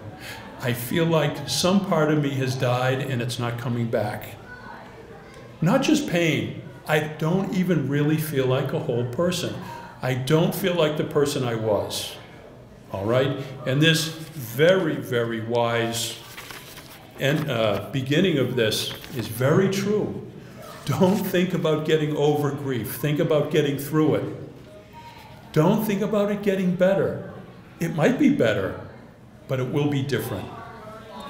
I feel like some part of me has died and it's not coming back. Not just pain, I don't even really feel like a whole person. I don't feel like the person I was. All right? And this very, very wise and, uh, beginning of this is very true. Don't think about getting over grief, think about getting through it. Don't think about it getting better. It might be better, but it will be different.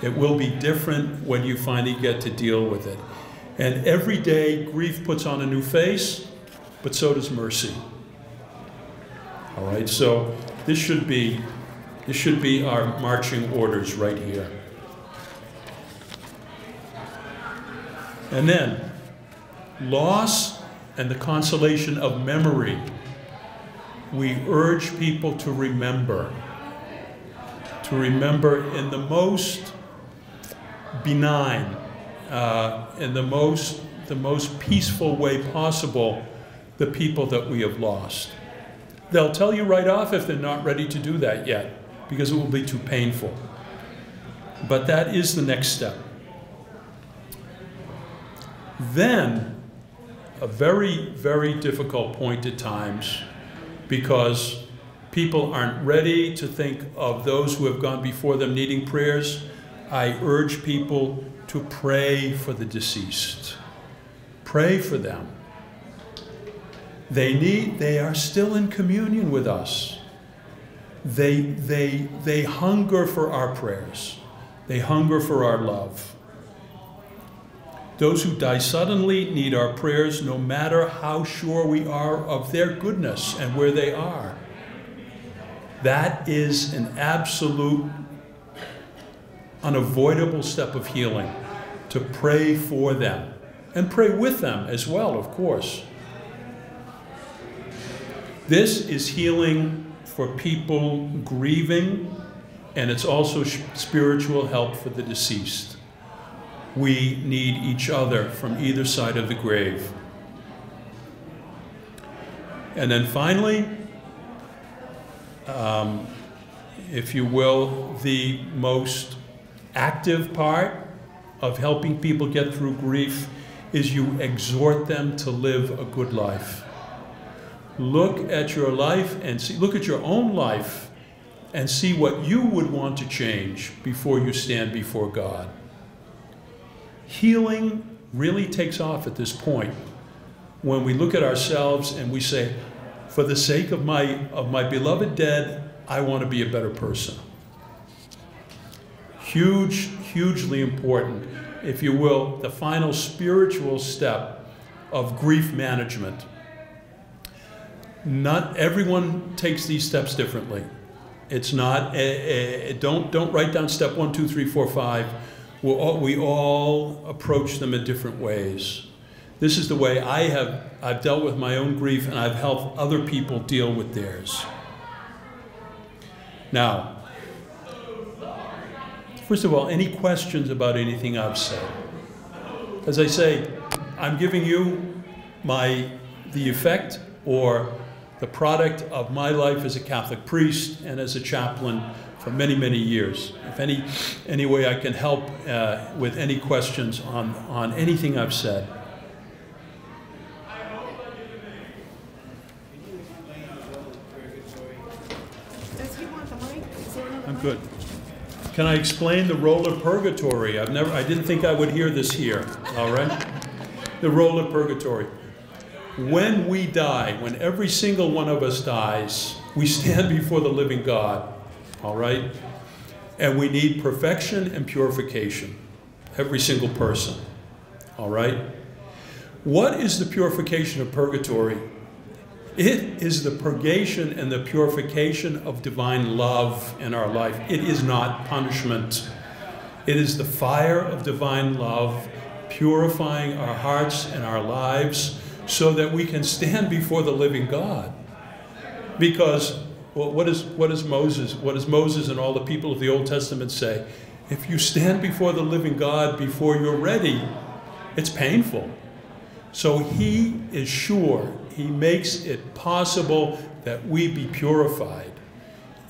It will be different when you finally get to deal with it. And every day, grief puts on a new face, but so does mercy. All right, so this should be this should be our marching orders right here. And then, loss and the consolation of memory. We urge people to remember. To remember in the most benign, uh, in the most, the most peaceful way possible, the people that we have lost. They'll tell you right off if they're not ready to do that yet, because it will be too painful. But that is the next step. Then, a very, very difficult point at times, because people aren't ready to think of those who have gone before them needing prayers. I urge people to pray for the deceased. Pray for them. They need, they are still in communion with us. They, they, they hunger for our prayers. They hunger for our love. Those who die suddenly need our prayers no matter how sure we are of their goodness and where they are. That is an absolute, unavoidable step of healing to pray for them and pray with them as well, of course. This is healing for people grieving, and it's also spiritual help for the deceased. We need each other from either side of the grave. And then finally, um, if you will, the most active part of helping people get through grief is you exhort them to live a good life. look at your life and see, look at your own life and see what you would want to change before you stand before God. Healing really takes off at this point when we look at ourselves and we say, for the sake of my, of my beloved dead, I want to be a better person. Huge, hugely important, if you will, the final spiritual step of grief management. Not everyone takes these steps differently. It's not, a, a, don't, don't write down step one, two, three, four, five. all, we all approach them in different ways. This is the way I have I've dealt with my own grief and I've helped other people deal with theirs. Now, first of all, any questions about anything I've said? As I say, I'm giving you my the effect or the product of my life as a Catholic priest and as a chaplain for many, many years. If any, any way I can help uh, with any questions on, on anything I've said. I'm good. Can I explain the role of purgatory? I've never, I didn't think I would hear this here, all right? The role of purgatory. When we die, when every single one of us dies, we stand before the living God, all right? And we need perfection and purification, every single person, all right? What is the purification of purgatory? It is the purgation and the purification of divine love in our life. It is not punishment. It is the fire of divine love purifying our hearts and our lives so that we can stand before the living God. Because well, what, is, what is Moses? What does Moses and all the people of the Old Testament say? If you stand before the living God before you're ready, it's painful. So he is sure, he makes it possible that we be purified.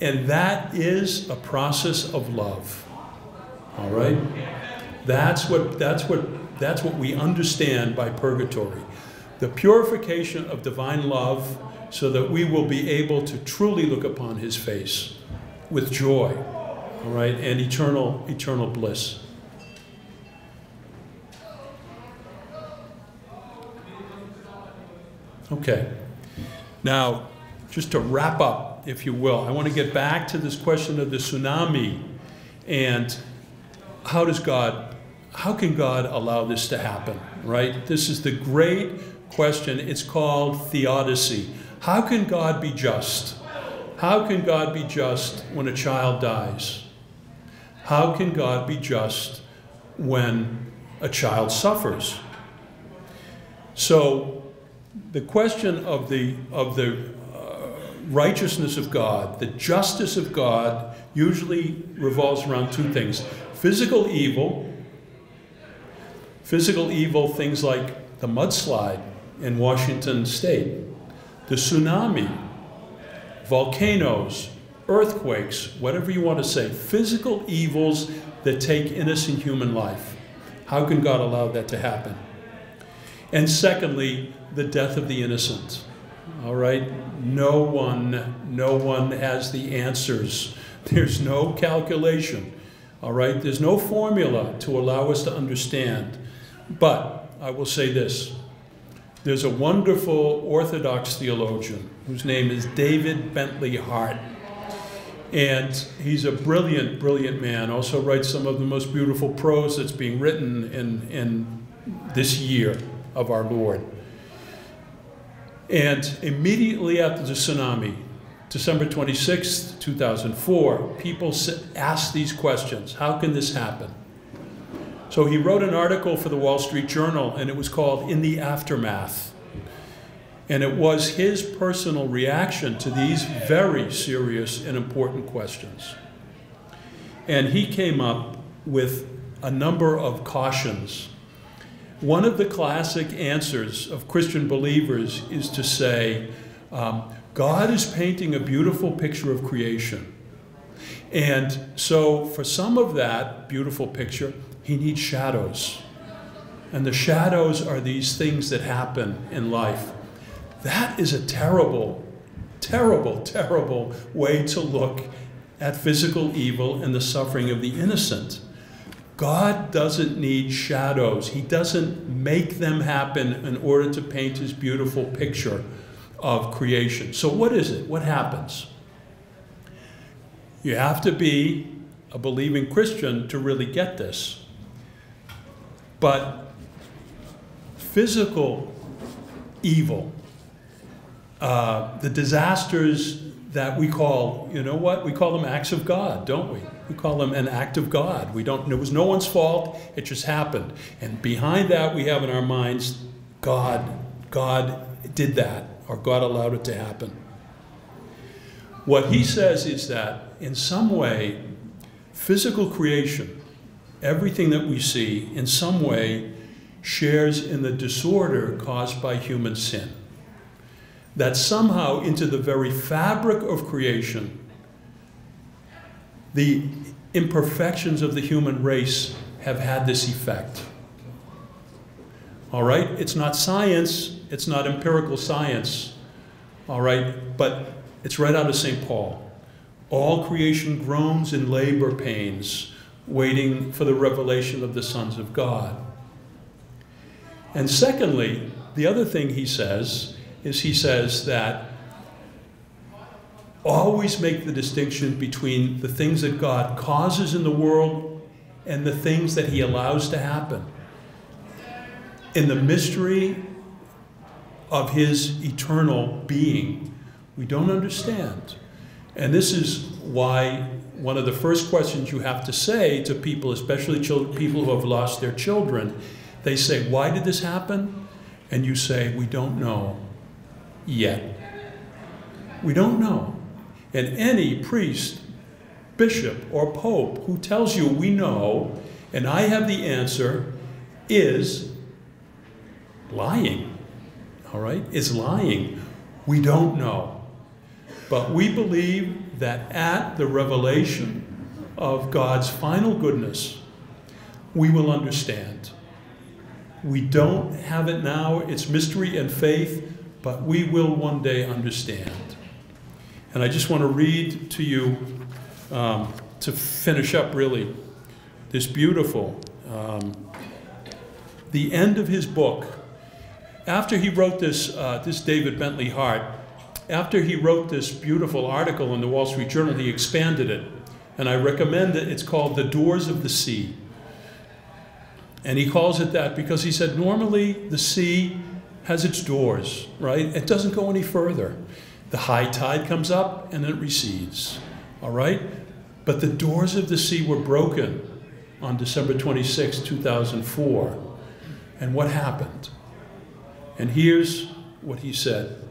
And that is a process of love. All right? That's what, that's what, that's what we understand by purgatory the purification of divine love so that we will be able to truly look upon his face with joy all right and eternal eternal bliss okay now just to wrap up if you will i want to get back to this question of the tsunami and how does god how can god allow this to happen right this is the great question. It's called theodicy. How can God be just? How can God be just when a child dies? How can God be just when a child suffers? So, the question of the, of the uh, righteousness of God, the justice of God, usually revolves around two things physical evil, physical evil, things like the mudslide, in Washington state. The tsunami, volcanoes, earthquakes, whatever you want to say, physical evils that take innocent human life. How can God allow that to happen? And secondly, the death of the innocent. All right? No one, no one has the answers. There's no calculation. All right? There's no formula to allow us to understand. But I will say this there's a wonderful Orthodox theologian whose name is David Bentley Hart. And he's a brilliant, brilliant man. Also writes some of the most beautiful prose that's being written in, in this year of our Lord. And immediately after the tsunami, December 26, 2004, people asked these questions How can this happen? So he wrote an article for the Wall Street Journal, and it was called In the Aftermath. And it was his personal reaction to these very serious and important questions. And he came up with a number of cautions. One of the classic answers of Christian believers is to say, um, God is painting a beautiful picture of creation. And so, for some of that beautiful picture, he needs shadows. And the shadows are these things that happen in life. That is a terrible, terrible, terrible way to look at physical evil and the suffering of the innocent. God doesn't need shadows. He doesn't make them happen in order to paint his beautiful picture of creation. So, what is it? What happens? You have to be a believing Christian to really get this. But physical evil, uh, the disasters that we call, you know what? We call them acts of God, don't we? We call them an act of God. We don't, it was no one's fault, it just happened. And behind that, we have in our minds, God, God did that, or God allowed it to happen. What he says is that in some way, physical creation, everything that we see, in some way, shares in the disorder caused by human sin. That somehow, into the very fabric of creation, the imperfections of the human race have had this effect. All right? It's not science, it's not empirical science. All right? But it's right out of St. Paul. All creation groans in labor pains, waiting for the revelation of the sons of God. And secondly, the other thing he says is he says that always make the distinction between the things that God causes in the world and the things that he allows to happen. In the mystery of his eternal being, we don't understand. And this is why one of the first questions you have to say to people, especially children, people who have lost their children, they say, Why did this happen? And you say, We don't know yet. We don't know. And any priest, bishop, or pope who tells you we know and I have the answer is lying. All right? Is lying. We don't know. But we believe that at the revelation of God's final goodness, we will understand. We don't have it now, it's mystery and faith, but we will one day understand. And I just want to read to you, um, to finish up really, this beautiful, um, the end of his book. After he wrote this, uh, this David Bentley Hart, after he wrote this beautiful article in the Wall Street Journal, he expanded it. And I recommend it. It's called The Doors of the Sea. And he calls it that because he said normally the sea has its doors, right? It doesn't go any further. The high tide comes up and it recedes, all right? But the doors of the sea were broken on December 26, 2004. And what happened? And here's what he said.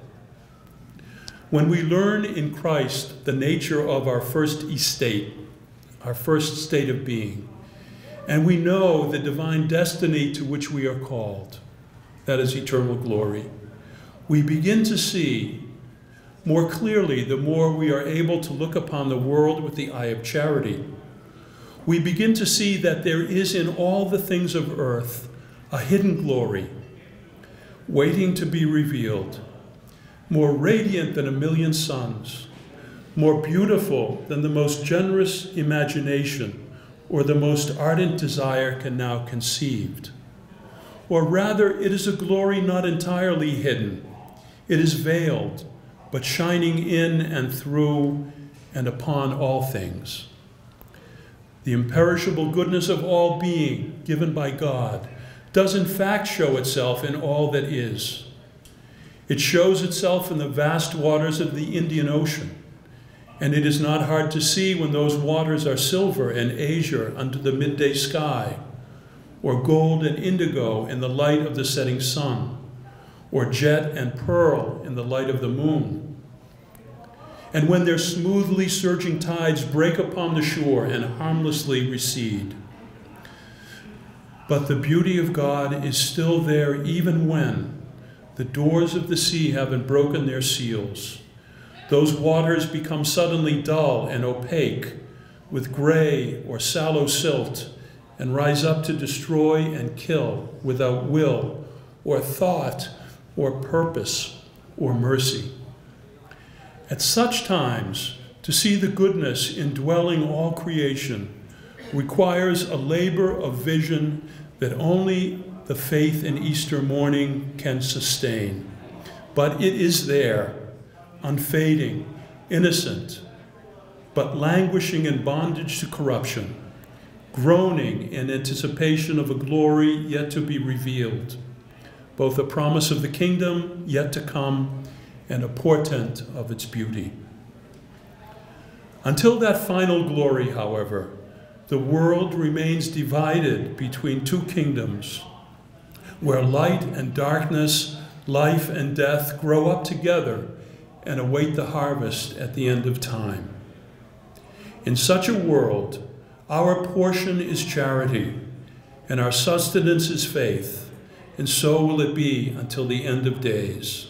When we learn in Christ the nature of our first estate, our first state of being, and we know the divine destiny to which we are called, that is eternal glory, we begin to see more clearly the more we are able to look upon the world with the eye of charity. We begin to see that there is in all the things of earth a hidden glory waiting to be revealed more radiant than a million suns, more beautiful than the most generous imagination or the most ardent desire can now conceive. Or rather, it is a glory not entirely hidden. It is veiled, but shining in and through and upon all things. The imperishable goodness of all being given by God does in fact show itself in all that is it shows itself in the vast waters of the Indian Ocean, and it is not hard to see when those waters are silver and azure under the midday sky, or gold and indigo in the light of the setting sun, or jet and pearl in the light of the moon. And when their smoothly surging tides break upon the shore and harmlessly recede. But the beauty of God is still there even when, the doors of the sea haven't broken their seals. Those waters become suddenly dull and opaque, with gray or sallow silt, and rise up to destroy and kill without will or thought or purpose or mercy. At such times, to see the goodness indwelling all creation requires a labor of vision that only the faith in Easter morning can sustain. But it is there, unfading, innocent, but languishing in bondage to corruption, groaning in anticipation of a glory yet to be revealed, both a promise of the kingdom yet to come and a portent of its beauty. Until that final glory, however, the world remains divided between two kingdoms, where light and darkness, life and death grow up together and await the harvest at the end of time. In such a world, our portion is charity, and our sustenance is faith, and so will it be until the end of days.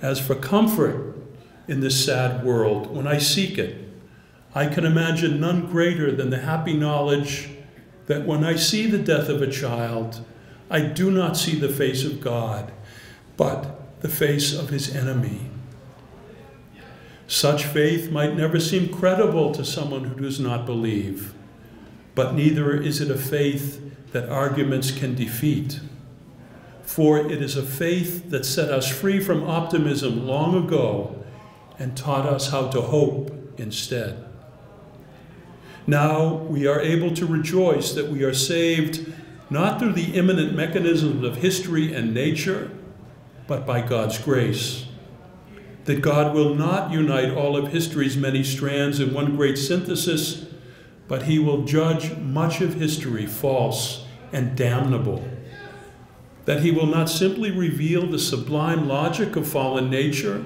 As for comfort in this sad world, when I seek it, I can imagine none greater than the happy knowledge that when I see the death of a child, I do not see the face of God, but the face of his enemy. Such faith might never seem credible to someone who does not believe, but neither is it a faith that arguments can defeat. For it is a faith that set us free from optimism long ago and taught us how to hope instead. Now we are able to rejoice that we are saved not through the immanent mechanisms of history and nature, but by God's grace. That God will not unite all of history's many strands in one great synthesis, but he will judge much of history false and damnable. That he will not simply reveal the sublime logic of fallen nature,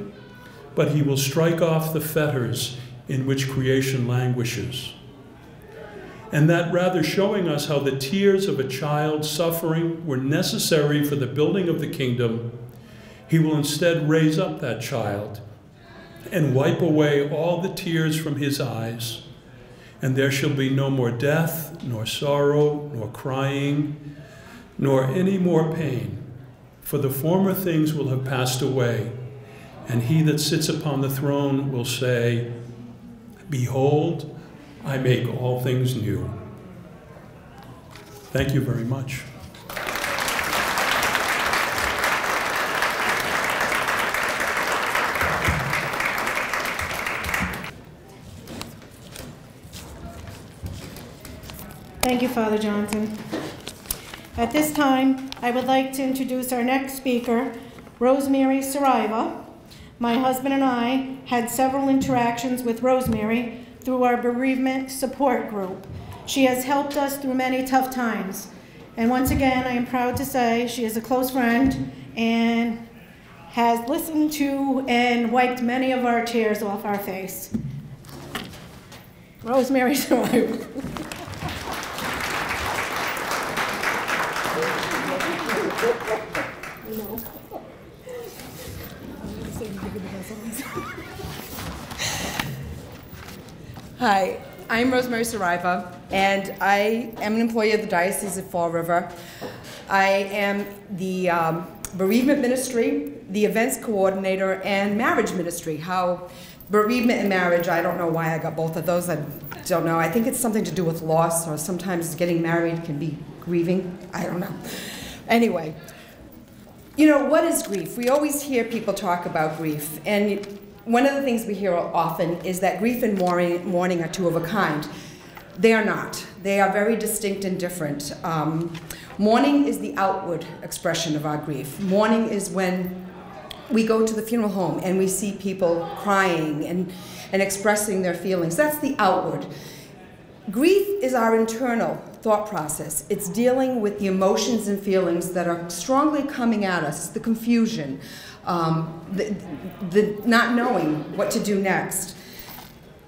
but he will strike off the fetters in which creation languishes and that rather showing us how the tears of a child suffering were necessary for the building of the kingdom, he will instead raise up that child and wipe away all the tears from his eyes. And there shall be no more death, nor sorrow, nor crying, nor any more pain, for the former things will have passed away. And he that sits upon the throne will say, Behold, I make all things new. Thank you very much. Thank you, Father Johnson. At this time, I would like to introduce our next speaker, Rosemary Saraiva. My husband and I had several interactions with Rosemary through our bereavement support group. She has helped us through many tough times. And once again, I am proud to say she is a close friend and has listened to and wiped many of our tears off our face. Rosemary Hi, I'm Rosemary Saraiva, and I am an employee of the Diocese of Fall River. I am the um, bereavement ministry, the events coordinator, and marriage ministry. How bereavement and marriage, I don't know why I got both of those. I don't know. I think it's something to do with loss, or sometimes getting married can be grieving. I don't know. Anyway, you know, what is grief? We always hear people talk about grief, and one of the things we hear often is that grief and mourning, are two of a kind. They are not. They are very distinct and different. Um, mourning is the outward expression of our grief. Mourning is when we go to the funeral home and we see people crying and, and expressing their feelings. That's the outward. Grief is our internal thought process. It's dealing with the emotions and feelings that are strongly coming at us, the confusion, um, the, the not knowing what to do next.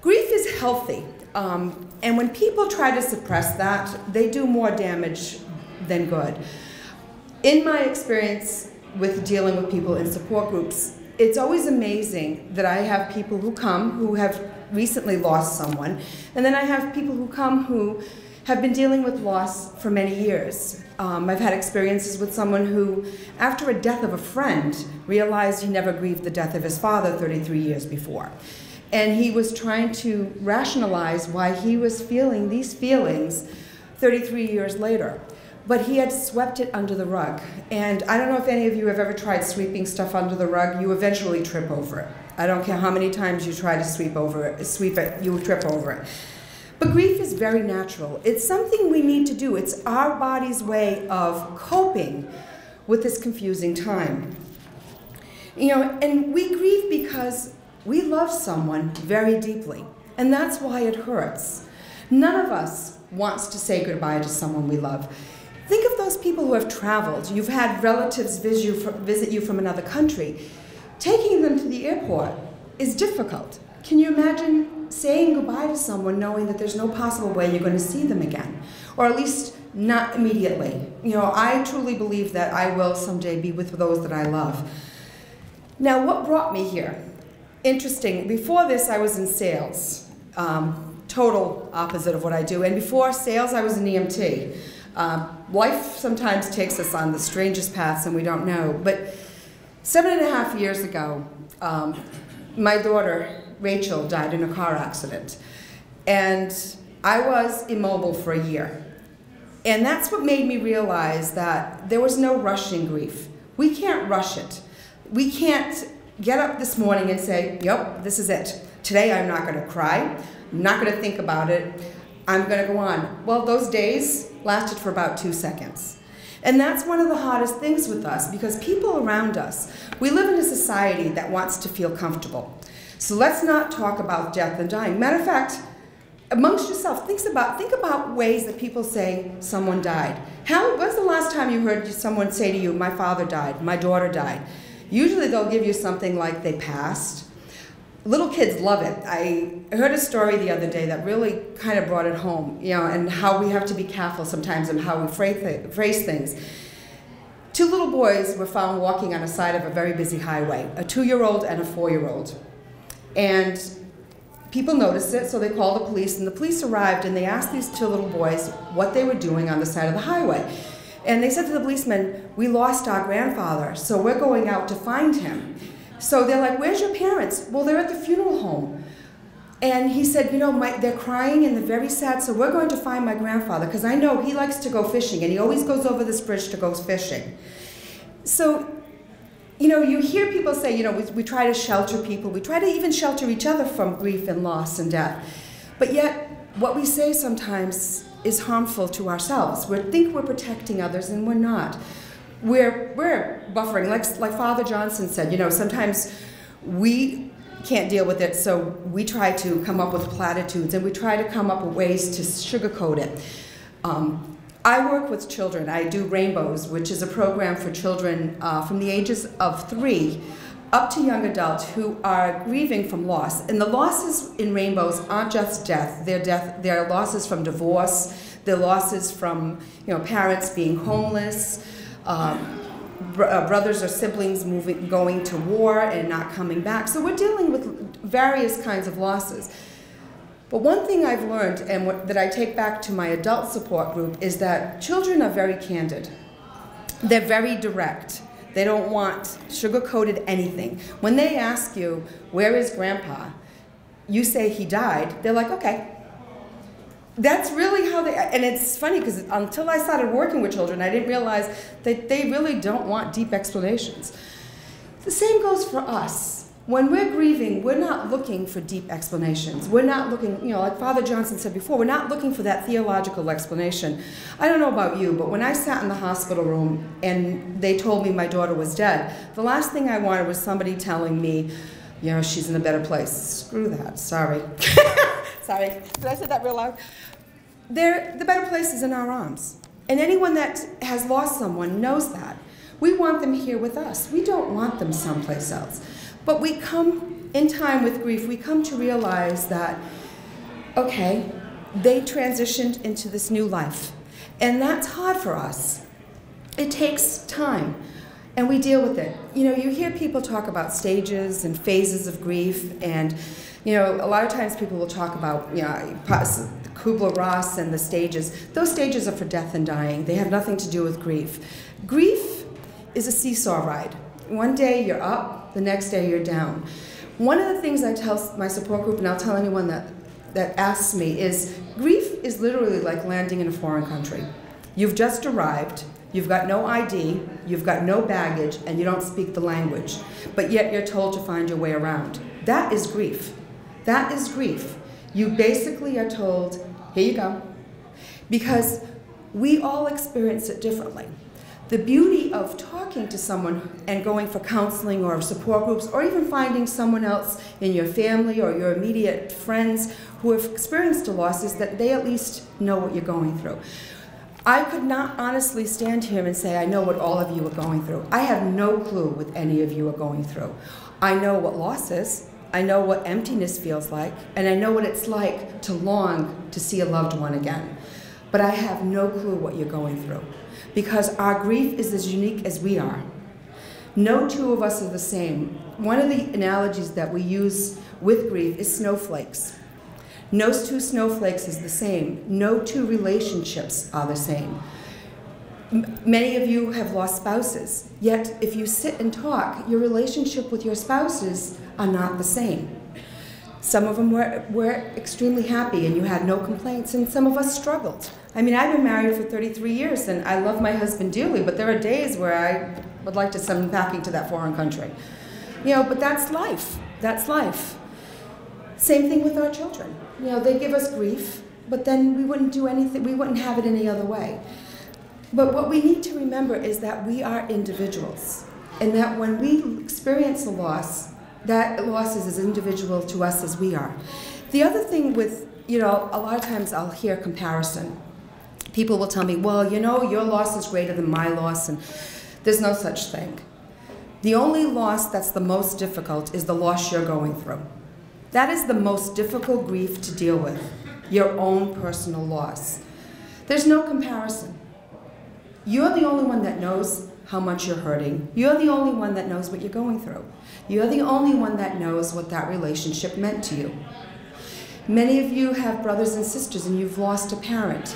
Grief is healthy, um, and when people try to suppress that, they do more damage than good. In my experience with dealing with people in support groups, it's always amazing that I have people who come who have recently lost someone, and then I have people who come who have been dealing with loss for many years. Um, I've had experiences with someone who, after a death of a friend, realized he never grieved the death of his father 33 years before. And he was trying to rationalize why he was feeling these feelings 33 years later. But he had swept it under the rug. And I don't know if any of you have ever tried sweeping stuff under the rug, you eventually trip over it. I don't care how many times you try to sweep over it, sweep it, you trip over it. But grief is very natural. It's something we need to do. It's our body's way of coping with this confusing time. You know, and we grieve because we love someone very deeply, and that's why it hurts. None of us wants to say goodbye to someone we love. Think of those people who have traveled. You've had relatives visit you, from another country. Taking them to the airport is difficult. Can you imagine saying goodbye to someone knowing that there's no possible way you're going to see them again? Or at least not immediately. You know, I truly believe that I will someday be with those that I love. Now, what brought me here? Interesting, before this I was in sales. Um, total opposite of what I do. And before sales, I was an EMT. Um, life sometimes takes us on the strangest paths and we don't know. But seven and a half years ago, um, my daughter, Rachel, died in a car accident. And I was immobile for a year. And that's what made me realize that there was no rushing grief. We can't rush it. We can't get up this morning and say, yep, this is it. Today I'm not going to cry. I'm not going to think about it. I'm going to go on. Well, those days lasted for about two seconds. And that's one of the hardest things with us because people around us, we live in a society that wants to feel comfortable. So let's not talk about death and dying. Matter of fact, amongst yourself, think about, think about ways that people say someone died. How, when's the last time you heard someone say to you, my father died, my daughter died? Usually they'll give you something like they passed, little kids love it. I heard a story the other day that really kind of brought it home, you know, and how we have to be careful sometimes in how we phrase things. Two little boys were found walking on the side of a very busy highway, a two-year-old and a four-year-old. And people noticed it, so they called the police, and the police arrived and they asked these two little boys what they were doing on the side of the highway. And they said to the policeman, we lost our grandfather, so we're going out to find him. So they're like, where's your parents? Well, they're at the funeral home. And he said, you know, my, they're crying and they're very sad, so we're going to find my grandfather because I know he likes to go fishing and he always goes over this bridge to go fishing. So, you know, you hear people say, you know, we, we try to shelter people, we try to even shelter each other from grief and loss and death. But yet, what we say sometimes is harmful to ourselves. We think we're protecting others and we're not we're, we're buffering. Like, like Father Johnson said, you know, sometimes we can't deal with it, so we try to come up with platitudes and we try to come up with ways to sugarcoat it. Um, I work with children. I do Rainbows, which is a program for children uh, from the ages of three up to young adults who are grieving from loss. And the losses in Rainbows aren't just death. They're, death, they're losses from divorce, they're losses from you know, parents being homeless, um, br uh, brothers or siblings moving, going to war and not coming back. So we're dealing with various kinds of losses. But one thing I've learned and what, that I take back to my adult support group is that children are very candid. They're very direct. They don't want sugar-coated anything. When they ask you, where is grandpa? You say he died. They're like, okay, that's really how they, and it's funny because until I started working with children, I didn't realize that they really don't want deep explanations. The same goes for us. When we're grieving, we're not looking for deep explanations. We're not looking, you know, like Father Johnson said before, we're not looking for that theological explanation. I don't know about you, but when I sat in the hospital room and they told me my daughter was dead, the last thing I wanted was somebody telling me, you know, she's in a better place. Screw that, sorry. sorry, did I say that real loud? They're, the better place is in our arms. And anyone that has lost someone knows that. We want them here with us. We don't want them someplace else. But we come, in time with grief, we come to realize that, okay, they transitioned into this new life. And that's hard for us. It takes time, and we deal with it. You know, you hear people talk about stages and phases of grief, and, you know, a lot of times people will talk about, you know, Kubler-Ross and the stages. Those stages are for death and dying. They have nothing to do with grief. Grief is a seesaw ride. One day you're up, the next day you're down. One of the things I tell my support group, and I'll tell anyone that, that asks me, is grief is literally like landing in a foreign country. You've just arrived, you've got no ID, you've got no baggage, and you don't speak the language, but yet you're told to find your way around. That is grief. That is grief. You basically are told, here you go. Because we all experience it differently. The beauty of talking to someone and going for counseling or support groups, or even finding someone else in your family or your immediate friends who have experienced a loss, is that they at least know what you're going through. I could not honestly stand here and say I know what all of you are going through. I have no clue what any of you are going through. I know what loss is. I know what emptiness feels like, and I know what it's like to long to see a loved one again. But I have no clue what you're going through because our grief is as unique as we are. No two of us are the same. One of the analogies that we use with grief is snowflakes. No two snowflakes is the same. No two relationships are the same. Many of you have lost spouses, yet if you sit and talk, your relationship with your spouses are not the same. Some of them were, were extremely happy and you had no complaints, and some of us struggled. I mean, I've been married for 33 years and I love my husband dearly, but there are days where I would like to send him packing to that foreign country. You know, but that's life. That's life. Same thing with our children. You know, they give us grief, but then we wouldn't do anything, we wouldn't have it any other way. But what we need to remember is that we are individuals, and that when we experience a loss, that loss is as individual to us as we are. The other thing with, you know, a lot of times I'll hear comparison. People will tell me, well, you know, your loss is greater than my loss, and there's no such thing. The only loss that's the most difficult is the loss you're going through. That is the most difficult grief to deal with, your own personal loss. There's no comparison. You're the only one that knows how much you're hurting. You're the only one that knows what you're going through. You're the only one that knows what that relationship meant to you. Many of you have brothers and sisters and you've lost a parent.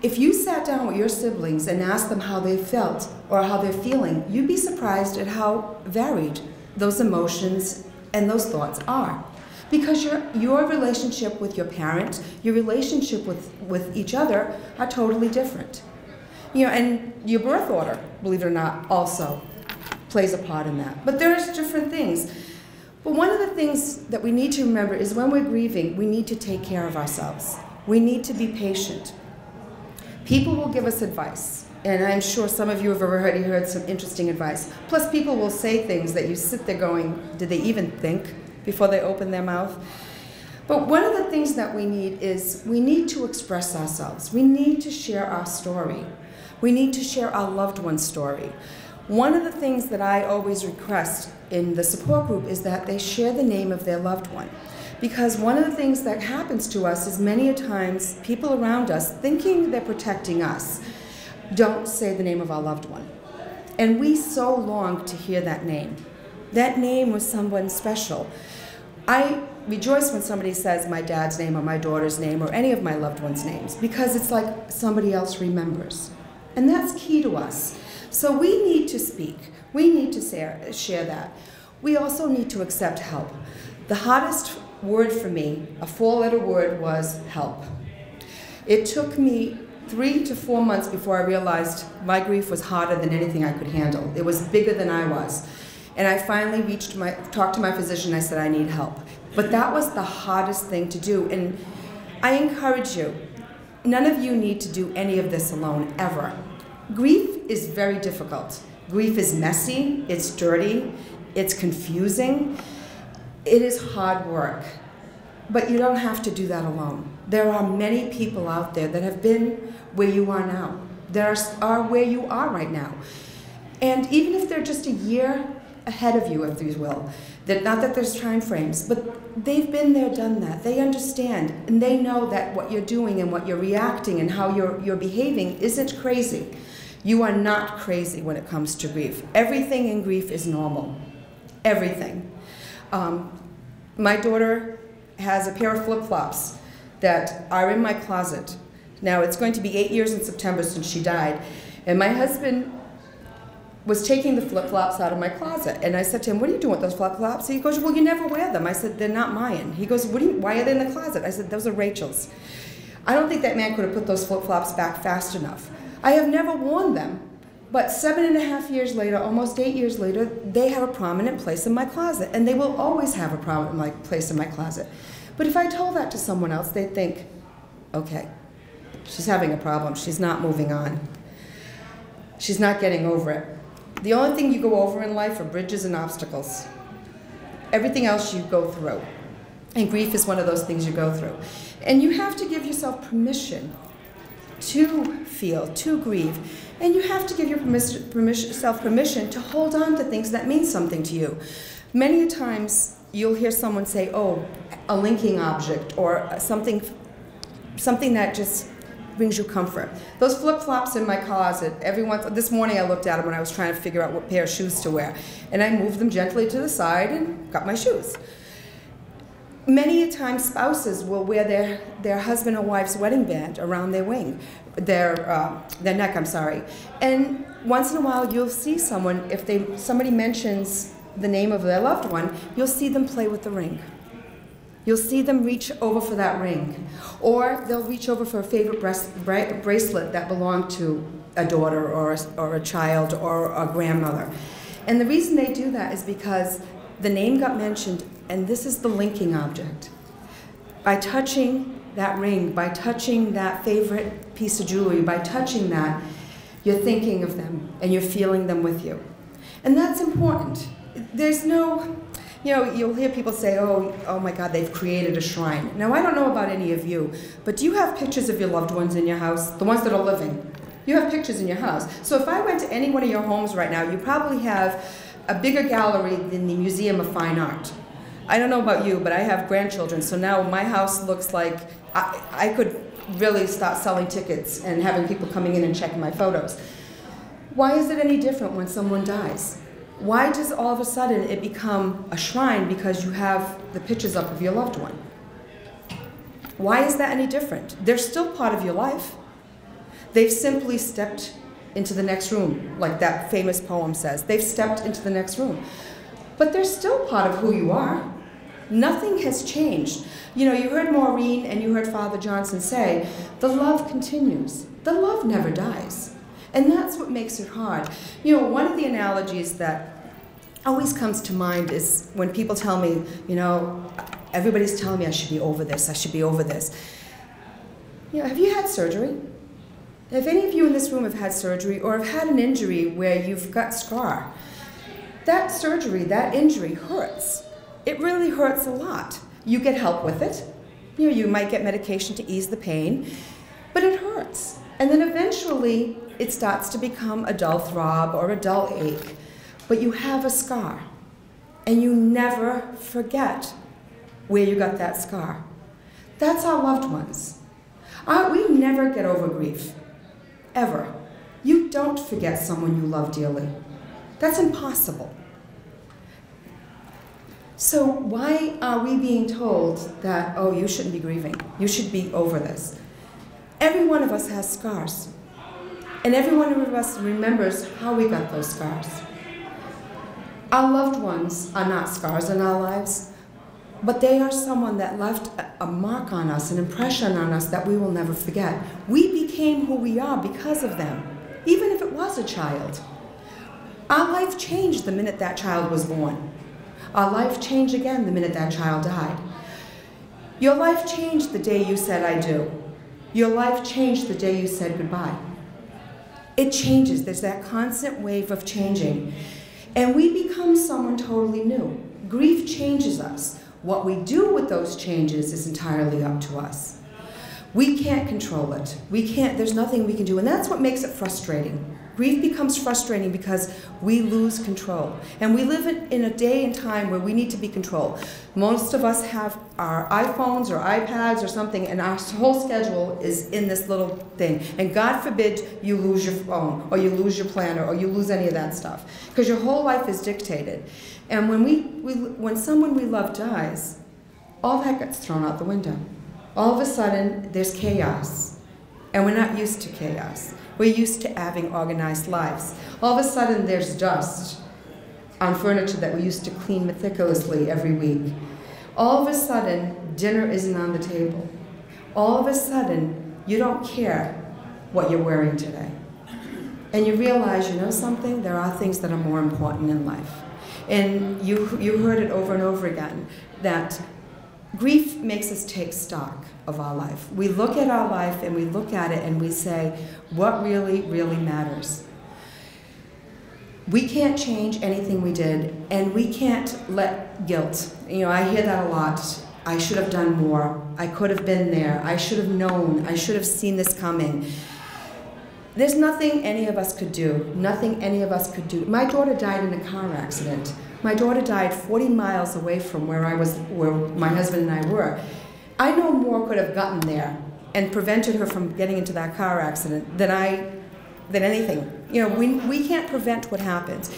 If you sat down with your siblings and asked them how they felt or how they're feeling, you'd be surprised at how varied those emotions and those thoughts are. Because your, your relationship with your parent, your relationship with, with each other are totally different. You know, and your birth order, believe it or not, also plays a part in that. But there's different things. But one of the things that we need to remember is when we're grieving, we need to take care of ourselves. We need to be patient. People will give us advice, and I'm sure some of you have already heard some interesting advice. Plus, people will say things that you sit there going, did they even think before they open their mouth? But one of the things that we need is we need to express ourselves. We need to share our story. We need to share our loved one's story. One of the things that I always request in the support group is that they share the name of their loved one. Because one of the things that happens to us is many a times people around us, thinking they're protecting us, don't say the name of our loved one. And we so long to hear that name. That name was someone special. I rejoice when somebody says my dad's name or my daughter's name or any of my loved ones' names because it's like somebody else remembers. And that's key to us. So we need to speak. We need to share that. We also need to accept help. The hardest word for me, a four letter word, was help. It took me three to four months before I realized my grief was harder than anything I could handle. It was bigger than I was. And I finally reached my, talked to my physician, I said, I need help. But that was the hardest thing to do. And I encourage you, none of you need to do any of this alone, ever. Grief is very difficult. Grief is messy, it's dirty, it's confusing, it is hard work. But you don't have to do that alone. There are many people out there that have been where you are now, that are, where you are right now. And even if they're just a year ahead of you, if you will, that not that there's time frames, but they've been there, done that. They understand, and they know that what you're doing and what you're reacting and how you're, you're behaving isn't crazy. You are not crazy when it comes to grief. Everything in grief is normal. Everything. Um, my daughter has a pair of flip-flops that are in my closet. Now, it's going to be eight years in September since she died. And my husband was taking the flip flops out of my closet. And I said to him, What are you doing with those flip flops? He goes, Well, you never wear them. I said, They're not mine. He goes, you, Why are they in the closet? I said, Those are Rachel's. I don't think that man could have put those flip flops back fast enough. I have never worn them, but seven and a half years later, almost eight years later, they have a prominent place in my closet. And they will always have a prominent place in my closet. But if I told that to someone else, they'd think, Okay, she's having a problem. She's not moving on. She's not getting over it. The only thing you go over in life are bridges and obstacles. Everything else you go through. And grief is one of those things you go through. And you have to give yourself permission to feel, to grieve. And you have to give your permission, permission, self permission to hold on to things that mean something to you. Many times you'll hear someone say, oh, a linking object or something, something that just brings you comfort. Those flip flops in my closet, every once, this morning I looked at them when I was trying to figure out what pair of shoes to wear. And I moved them gently to the side and got my shoes. Many a time spouses will wear their, their husband or wife's wedding band around their wing, their, uh, their neck, I'm sorry. And once in a while you'll see someone, if they, somebody mentions the name of their loved one, you'll see them play with the ring. You'll see them reach over for that ring. Or they'll reach over for a favorite bracelet that belonged to a daughter or a, or a child or a grandmother. And the reason they do that is because the name got mentioned, and this is the linking object. By touching that ring, by touching that favorite piece of jewelry, by touching that, you're thinking of them and you're feeling them with you. And that's important. There's no you know, you'll hear people say, oh, oh my God, they've created a shrine. Now, I don't know about any of you, but do you have pictures of your loved ones in your house, the ones that are living? You have pictures in your house. So if I went to any one of your homes right now, you probably have a bigger gallery than the Museum of Fine Art. I don't know about you, but I have grandchildren, so now my house looks like I, I could really start selling tickets and having people coming in and checking my photos. Why is it any different when someone dies? Why does all of a sudden it become a shrine because you have the pictures up of your loved one? Why is that any different? They're still part of your life. They've simply stepped into the next room, like that famous poem says. They've stepped into the next room. But they're still part of who you are. Nothing has changed. You know, you heard Maureen and you heard Father Johnson say, the love continues. The love never dies. And that's what makes it hard. You know, one of the analogies that always comes to mind is when people tell me, you know, everybody's telling me I should be over this, I should be over this. You know, have you had surgery? If any of you in this room have had surgery or have had an injury where you've got scar, that surgery, that injury hurts. It really hurts a lot. You get help with it. You know, you might get medication to ease the pain, but it hurts. And then eventually it starts to become a dull throb or a dull ache, but you have a scar, and you never forget where you got that scar. That's our loved ones. Uh, we never get over grief, ever. You don't forget someone you love dearly. That's impossible. So, why are we being told that, oh, you shouldn't be grieving? You should be over this? Every one of us has scars. And every one of us remembers how we got those scars. Our loved ones are not scars in our lives, but they are someone that left a mark on us, an impression on us that we will never forget. We became who we are because of them, even if it was a child. Our life changed the minute that child was born. Our life changed again the minute that child died. Your life changed the day you said, I do. Your life changed the day you said goodbye. It changes. There's that constant wave of changing. And we become someone totally new. Grief changes us. What we do with those changes is entirely up to us. We can't control it. We can't, there's nothing we can do. And that's what makes it frustrating. Grief becomes frustrating because we lose control. And we live in a day and time where we need to be controlled. Most of us have our iPhones or iPads or something, and our whole schedule is in this little thing. And God forbid you lose your phone, or you lose your planner, or you lose any of that stuff. Because your whole life is dictated. And when, we, we, when someone we love dies, all that gets thrown out the window. All of a sudden, there's chaos. And we're not used to chaos. We're used to having organized lives. All of a sudden, there's dust on furniture that we used to clean meticulously every week. All of a sudden, dinner isn't on the table. All of a sudden, you don't care what you're wearing today. And you realize, you know something? There are things that are more important in life. And you, you heard it over and over again that grief makes us take stock of our life. We look at our life and we look at it and we say, what really, really matters? We can't change anything we did, and we can't let guilt. You know, I hear that a lot. I should have done more. I could have been there. I should have known. I should have seen this coming. There's nothing any of us could do. Nothing any of us could do. My daughter died in a car accident. My daughter died 40 miles away from where I was, where my husband and I were. I know more could have gotten there and prevented her from getting into that car accident than I, than anything. You know, we, we can't prevent what happens.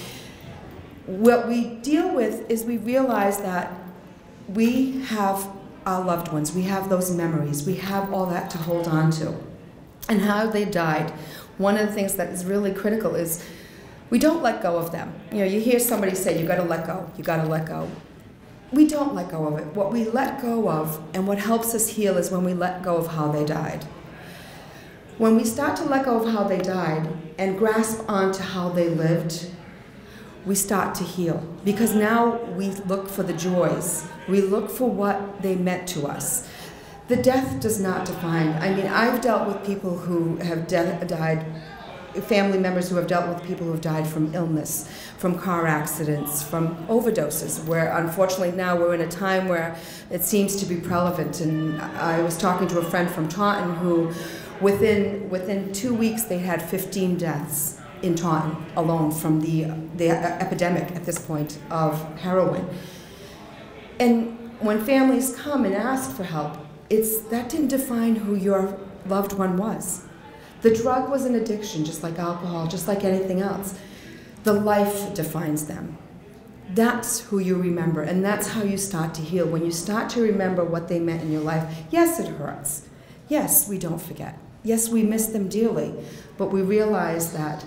What we deal with is we realize that we have our loved ones, we have those memories, we have all that to hold on to. And how they died. One of the things that is really critical is we don't let go of them. You know, you hear somebody say, you gotta let go, you gotta let go. We don't let go of it. What we let go of and what helps us heal is when we let go of how they died. When we start to let go of how they died and grasp onto how they lived, we start to heal. Because now we look for the joys, we look for what they meant to us. The death does not define. I mean, I've dealt with people who have died family members who have dealt with people who have died from illness, from car accidents, from overdoses, where unfortunately now we're in a time where it seems to be prevalent. And I was talking to a friend from Taunton who, within, within two weeks, they had 15 deaths in Taunton alone from the, the epidemic at this point of heroin. And when families come and ask for help, it's, that didn't define who your loved one was. The drug was an addiction, just like alcohol, just like anything else. The life defines them. That's who you remember, and that's how you start to heal. When you start to remember what they meant in your life, yes, it hurts. Yes, we don't forget. Yes, we miss them dearly, but we realize that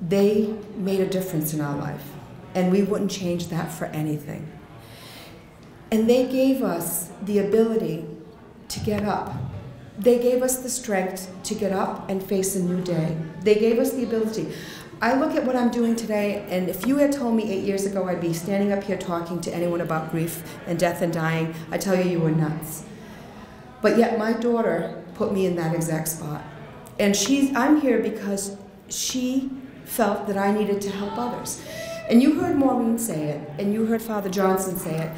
they made a difference in our life, and we wouldn't change that for anything. And they gave us the ability to get up they gave us the strength to get up and face a new day. They gave us the ability. I look at what I'm doing today, and if you had told me eight years ago I'd be standing up here talking to anyone about grief and death and dying, I tell you, you were nuts. But yet, my daughter put me in that exact spot. And she's, I'm here because she felt that I needed to help others. And you heard Maureen say it, and you heard Father Johnson say it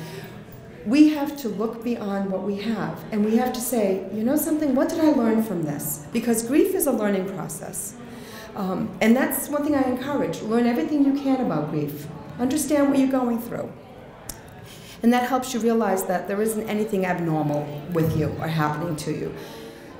we have to look beyond what we have and we have to say, you know something, what did I learn from this? Because grief is a learning process. Um, and that's one thing I encourage. Learn everything you can about grief. Understand what you're going through. And that helps you realize that there isn't anything abnormal with you or happening to you.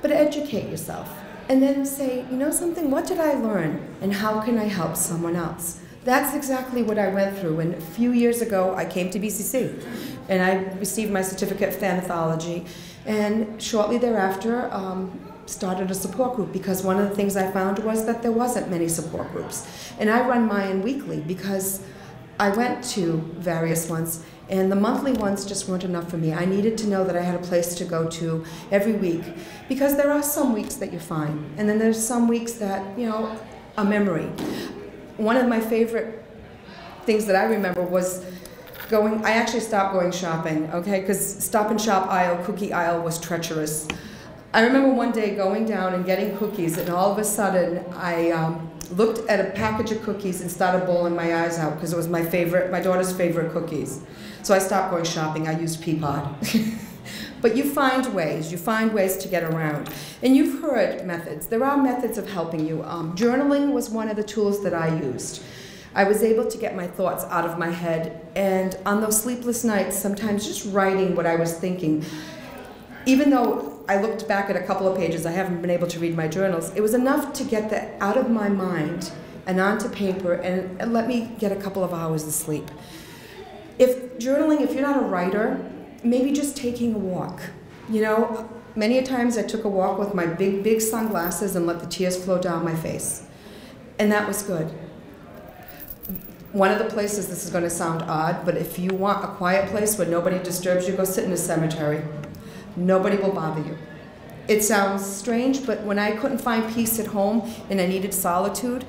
But educate yourself. And then say, you know something, what did I learn? And how can I help someone else? That's exactly what I went through. And a few years ago, I came to BCC and I received my certificate of thanatology. And shortly thereafter, um, started a support group because one of the things I found was that there wasn't many support groups. And I run mine weekly because I went to various ones and the monthly ones just weren't enough for me. I needed to know that I had a place to go to every week because there are some weeks that you're fine and then there's some weeks that, you know, a memory. One of my favorite things that I remember was going, I actually stopped going shopping, okay? Because stop and shop aisle, cookie aisle was treacherous. I remember one day going down and getting cookies, and all of a sudden I um, looked at a package of cookies and started bawling my eyes out because it was my favorite, my daughter's favorite cookies. So I stopped going shopping. I used Peapod. but you find ways. You find ways to get around. And you've heard methods. There are methods of helping you. Um, journaling was one of the tools that I used. I was able to get my thoughts out of my head. And on those sleepless nights, sometimes just writing what I was thinking, even though I looked back at a couple of pages, I haven't been able to read my journals, it was enough to get that out of my mind and onto paper and, let me get a couple of hours of sleep. If journaling, if you're not a writer, maybe just taking a walk. You know, Many a times I took a walk with my big, big sunglasses and let the tears flow down my face. And that was good. One of the places, this is going to sound odd, but if you want a quiet place where nobody disturbs you, go sit in a cemetery. Nobody will bother you. It sounds strange, but when I couldn't find peace at home and I needed solitude,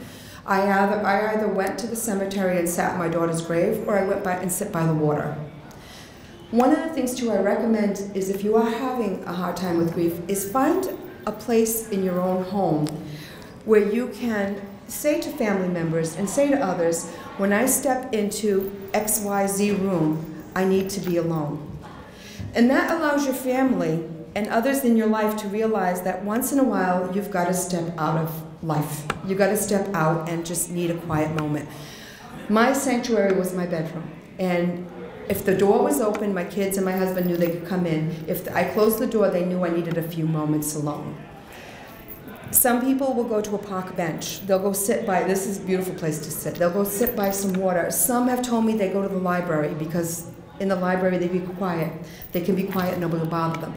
I either, I either went to the cemetery and sat at my daughter's grave, or I went by and sit by the water. One of the things too I recommend is if you are having a hard time with grief, is find a place in your own home where you can say to family members and say to others, when I step into XYZ room, I need to be alone. And that allows your family and others in your life to realize that once in a while you've got to step out of life. You've got to step out and just need a quiet moment. My sanctuary was my bedroom. And if the door was open, my kids and my husband knew they could come in. If I closed the door, they knew I needed a few moments alone. Some people will go to a park bench. They'll go sit by, this is a beautiful place to sit. They'll go sit by some water. Some have told me they go to the library because in the library they be quiet. They can be quiet, nobody will bother them.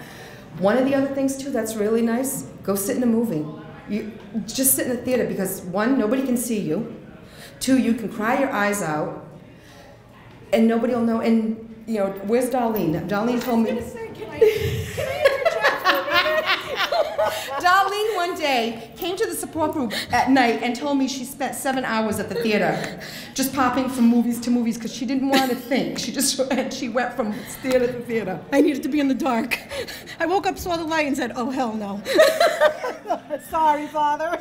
One of the other things too that's really nice, go sit in a movie. You just sit in the theater because one, nobody can see you. Two, you can cry your eyes out, and nobody will know. And you know, where's Darlene? Darlene told me. Darlene one day came to the support group at night and told me she spent seven hours at the theater, just popping from movies to movies because she didn't want to think. She just and she went from theater to theater. I needed to be in the dark. I woke up, saw the light, and said, "Oh hell no." Sorry, Father.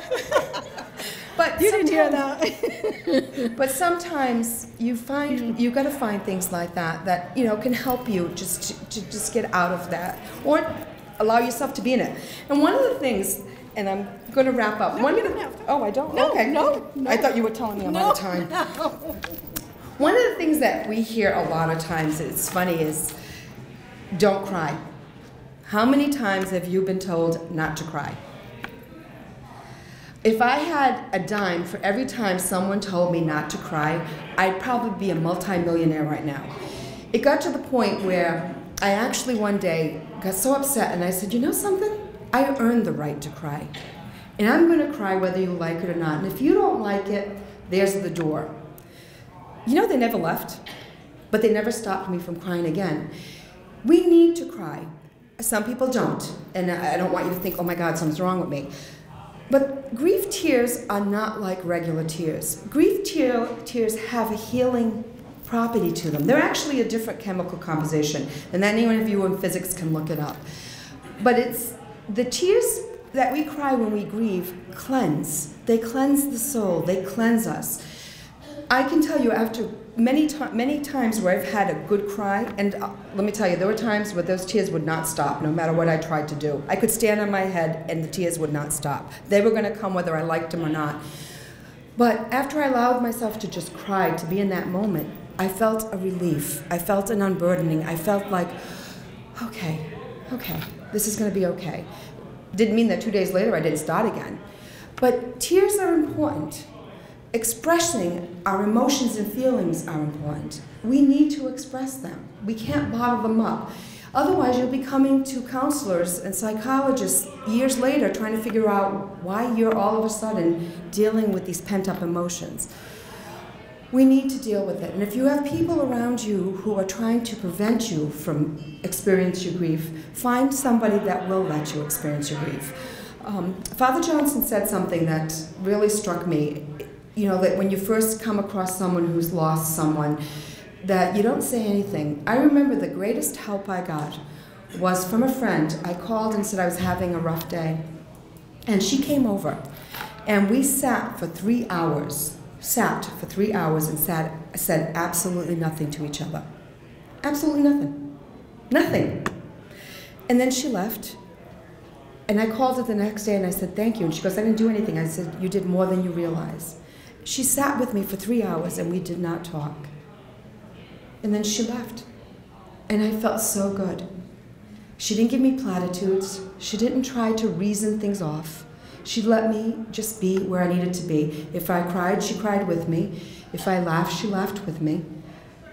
But You didn't hear that. but sometimes you find you got to find things like that that you know can help you just to, to just get out of that or allow yourself to be in it. And one of the things, and I'm going to wrap up. No, one of the, don't have to. oh, I don't. No, okay. no, no. I thought you were telling me I'm out of time. No. One of the things that we hear a lot of times, it's funny, is don't cry. How many times have you been told not to cry? If I had a dime for every time someone told me not to cry, I'd probably be a multimillionaire right now. It got to the point where I actually one day got so upset and I said, You know something? I earned the right to cry. And I'm going to cry whether you like it or not. And if you don't like it, there's the door. You know, they never left, but they never stopped me from crying again. We need to cry. Some people don't. And I don't want you to think, oh my God, something's wrong with me. But grief tears are not like regular tears. Grief tear, tears have a healing property to them. They're actually a different chemical composition, and any one of you in physics can look it up. But it's the tears that we cry when we grieve cleanse. They cleanse the soul. They cleanse us. I can tell you after many many times where I've had a good cry, and uh, let me tell you, there were times where those tears would not stop, no matter what I tried to do. I could stand on my head, and the tears would not stop. They were going to come whether I liked them or not. But after I allowed myself to just cry, to be in that moment, I felt a relief. I felt an unburdening. I felt like, okay, okay, this is going to be okay. Didn't mean that two days later I didn't start again. But tears are important. Expressing our emotions and feelings are important. We need to express them. We can't bottle them up. Otherwise, you'll be coming to counselors and psychologists years later trying to figure out why you're all of a sudden dealing with these pent up emotions. We need to deal with it. And if you have people around you who are trying to prevent you from experiencing your grief, find somebody that will let you experience your grief. Um, Father Johnson said something that really struck me. You know, that when you first come across someone who's lost someone, that you don't say anything. I remember the greatest help I got was from a friend. I called and said I was having a rough day. And she came over. And we sat for three hours, sat for three hours and sat, said absolutely nothing to each other. Absolutely nothing. Nothing. And then she left. And I called her the next day and I said, Thank you. And she goes, I didn't do anything. I said, You did more than you realize. She sat with me for three hours and we did not talk. And then she left. And I felt so good. She didn't give me platitudes. She didn't try to reason things off. She let me just be where I needed to be. If I cried, she cried with me. If I laughed, she laughed with me.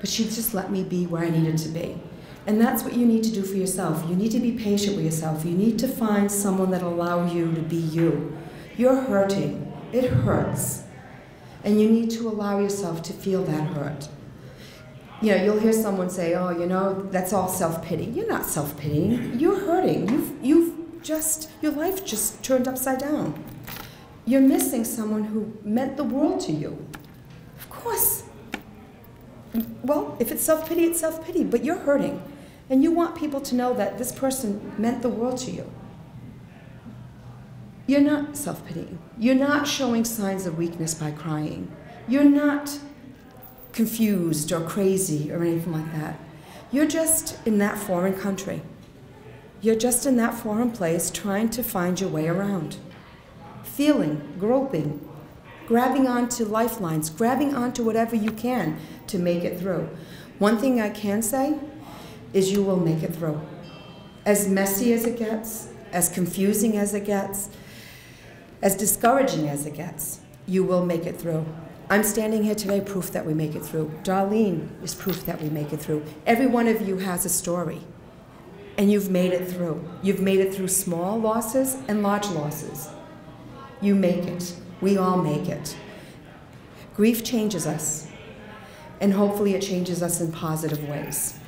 But she just let me be where I needed to be. And that's what you need to do for yourself. You need to be patient with yourself. You need to find someone that allow you to be you. You're hurting. It hurts. And you need to allow yourself to feel that hurt. You know, you'll hear someone say, "Oh, you know, that's all self-pity." You're not self-pitying. You're hurting. You've you've just your life just turned upside down. You're missing someone who meant the world to you. Of course. Well, if it's self-pity, it's self-pity, but you're hurting. And you want people to know that this person meant the world to you. You're not self pitying. You're not showing signs of weakness by crying. You're not confused or crazy or anything like that. You're just in that foreign country. You're just in that foreign place trying to find your way around. Feeling, groping, grabbing onto lifelines, grabbing onto whatever you can to make it through. One thing I can say is you will make it through. As messy as it gets, as confusing as it gets, as discouraging as it gets, you will make it through. I'm standing here today, proof that we make it through. Darlene is proof that we make it through. Every one of you has a story, and you've made it through. You've made it through small losses and large losses. You make it. We all make it. Grief changes us, and hopefully it changes us in positive ways.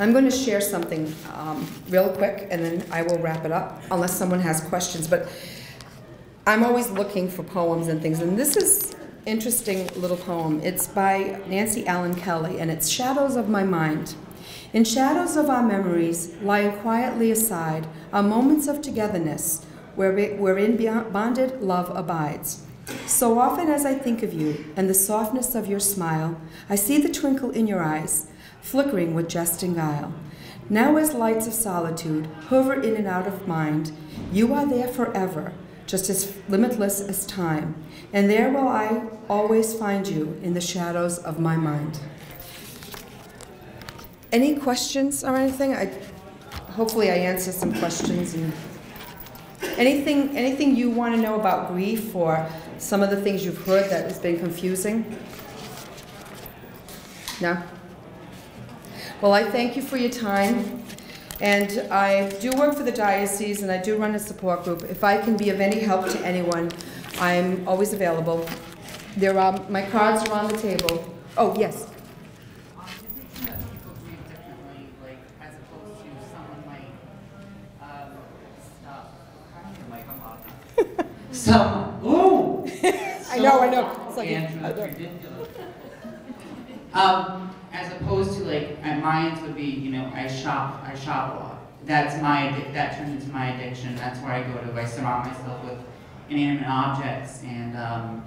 I'm going to share something um, real quick, and then I will wrap it up, unless someone has questions. But I'm always looking for poems and things, and this is interesting little poem. It's by Nancy Allen Kelly, and it's Shadows of My Mind. In shadows of our memories, lying quietly aside, are moments of togetherness wherein bonded love abides. So often as I think of you and the softness of your smile, I see the twinkle in your eyes, flickering with jest and guile. Now as lights of solitude hover in and out of mind, you are there forever, just as limitless as time, and there will I always find you in the shadows of my mind. Any questions or anything? I, hopefully I answer some questions and anything, anything you want to know about grief or some of the things you've heard that has been confusing? No? Well, I thank you for your time. And I do work for the diocese and I do run a support group. If I can be of any help to anyone, I'm always available. There are, my cards are on the table. Oh, yes. Some, ooh! I know, I know. It's like, ridiculous. Um, as opposed to like, uh, mine would be, you know, I shop, I shop a lot. That's my, that turns into my addiction. That's where I go to. I surround myself with inanimate objects and um,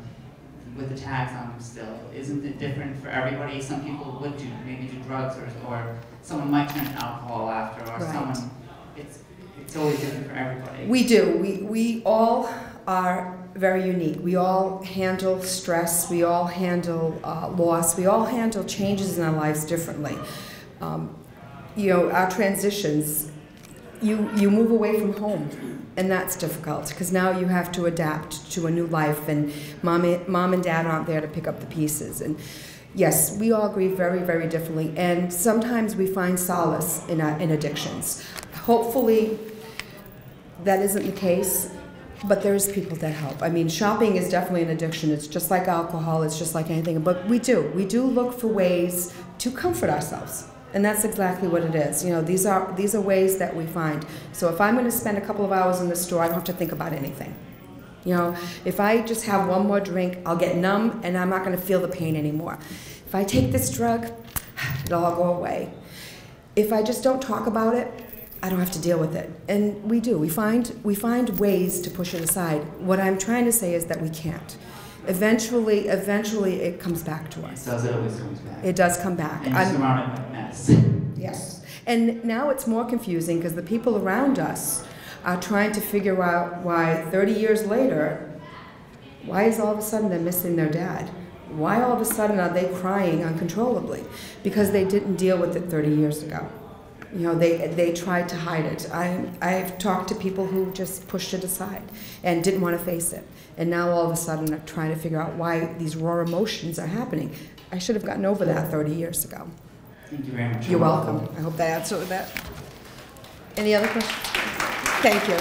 with the tags on them still. Isn't it different for everybody? Some people would do, maybe do drugs or, or someone might turn to alcohol after or Right. someone, it's, it's always different for everybody. We do. We, we all are very unique. We all handle stress. We all handle uh, loss. We all handle changes in our lives differently. Um, you know, our transitions, you, you move away from home, and that's difficult because now you have to adapt to a new life, and mom, mom and dad aren't there to pick up the pieces. And yes, we all grieve very, very differently, and sometimes we find solace in, our, in addictions. Hopefully, that isn't the case, but there's people that help. I mean, shopping is definitely an addiction. It's just like alcohol, it's just like anything. But we do. We do look for ways to comfort ourselves. And that's exactly what it is. You know, these are these are ways that we find. So if I'm going to spend a couple of hours in the store, I don't have to think about anything. You know, if I just have one more drink, I'll get numb and I'm not going to feel the pain anymore. If I take this drug, it'll all go away. If I just don't talk about it, I don't have to deal with it. And we do. We find we find ways to push it aside. What I'm trying to say is that we can't. Eventually, eventually it comes back to us. It Does it always comes back? It does come back. And I'm- you're surrounded by mess. Yes. And now it's more confusing because the people around us are trying to figure out why 30 years later, why is all of a sudden they're missing their dad? Why all of a sudden are they crying uncontrollably? Because they didn't deal with it 30 years ago. You know, they, they tried to hide it. I, I've talked to people who just pushed it aside and didn't want to face it. And now all of a sudden are trying to figure out why these raw emotions are happening. I should have gotten over that 30 years ago. Thank you very much. You're welcome. I hope that answered that. Any other questions? Thank you.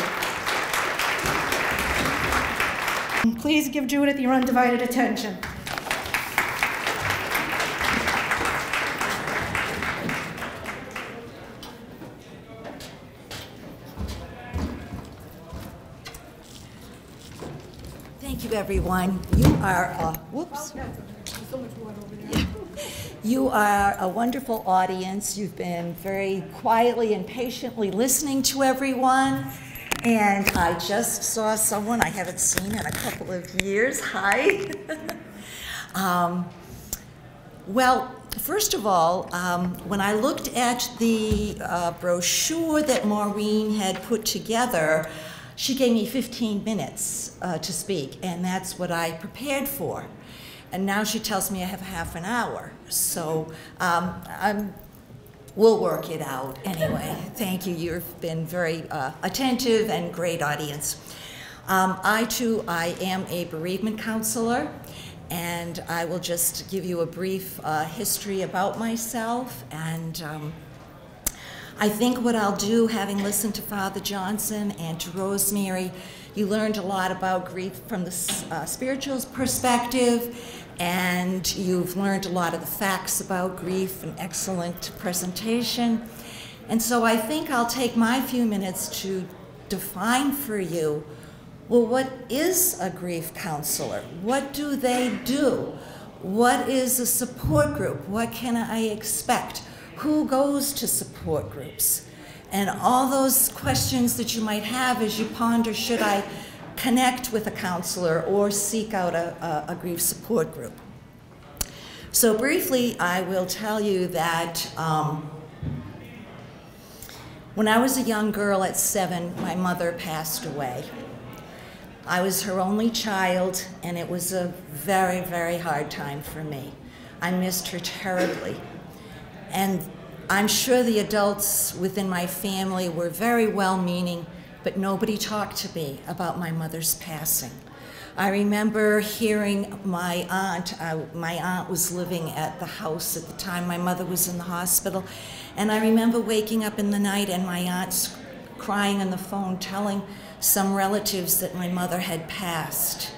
Please give Judith your undivided attention. Everyone. You are, uh, whoops. You are a wonderful audience. You've been very quietly and patiently listening to everyone. And I just saw someone I haven't seen in a couple of years. Hi. um, well, first of all, um, when I looked at the uh, brochure that Maureen had put together, she gave me 15 minutes uh, to speak, and that's what I prepared for. And now she tells me I have half an hour. So um, I'm, we'll work it out anyway. Thank you. You've been very uh, attentive and great audience. Um, I too, I am a bereavement counselor, and I will just give you a brief uh, history about myself and. Um, I think what I'll do, having listened to Father Johnson and to Rosemary, you learned a lot about grief from the uh, spiritual perspective, and you've learned a lot of the facts about grief, an excellent presentation. And so I think I'll take my few minutes to define for you well, what is a grief counselor? What do they do? What is a support group? What can I expect? Who goes to support groups? And all those questions that you might have as you ponder should I connect with a counselor or seek out a, a, a grief support group? So, briefly, I will tell you that um, when I was a young girl at seven, my mother passed away. I was her only child, and it was a very, very hard time for me. I missed her terribly. And I'm sure the adults within my family were very well meaning, but nobody talked to me about my mother's passing. I remember hearing my aunt, uh, my aunt was living at the house at the time my mother was in the hospital, and I remember waking up in the night and my aunt crying on the phone telling some relatives that my mother had passed.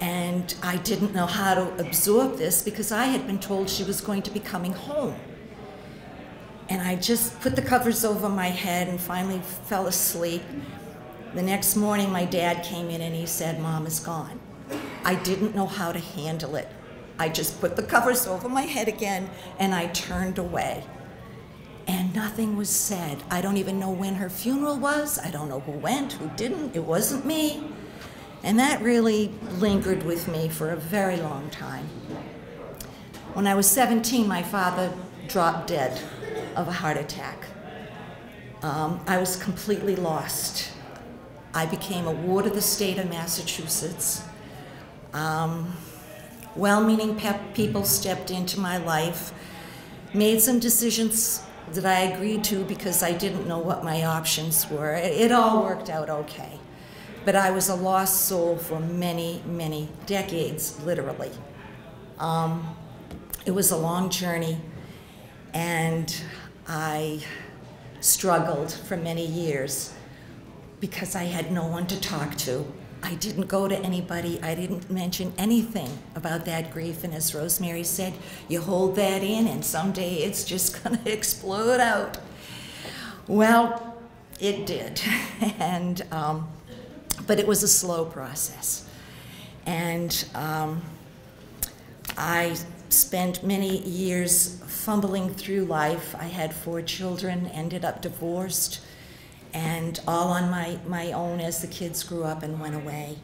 And I didn't know how to absorb this because I had been told she was going to be coming home. And I just put the covers over my head and finally fell asleep. The next morning, my dad came in and he said, Mom is gone. I didn't know how to handle it. I just put the covers over my head again and I turned away. And nothing was said. I don't even know when her funeral was. I don't know who went, who didn't. It wasn't me. And that really lingered with me for a very long time. When I was 17, my father dropped dead of a heart attack. Um, I was completely lost. I became a ward of the state of Massachusetts. Um, well meaning pe- people stepped into my life, made some decisions that I agreed to because I didn't know what my options were. It, it all worked out okay. But I was a lost soul for many, many decades, literally. Um, it was a long journey, and I struggled for many years because I had no one to talk to. I didn't go to anybody. I didn't mention anything about that grief. And as Rosemary said, you hold that in, and someday it's just going to explode out. Well, it did. and, um, but it was a slow process. And um, I spent many years fumbling through life. I had four children, ended up divorced, and all on my, my own as the kids grew up and went away.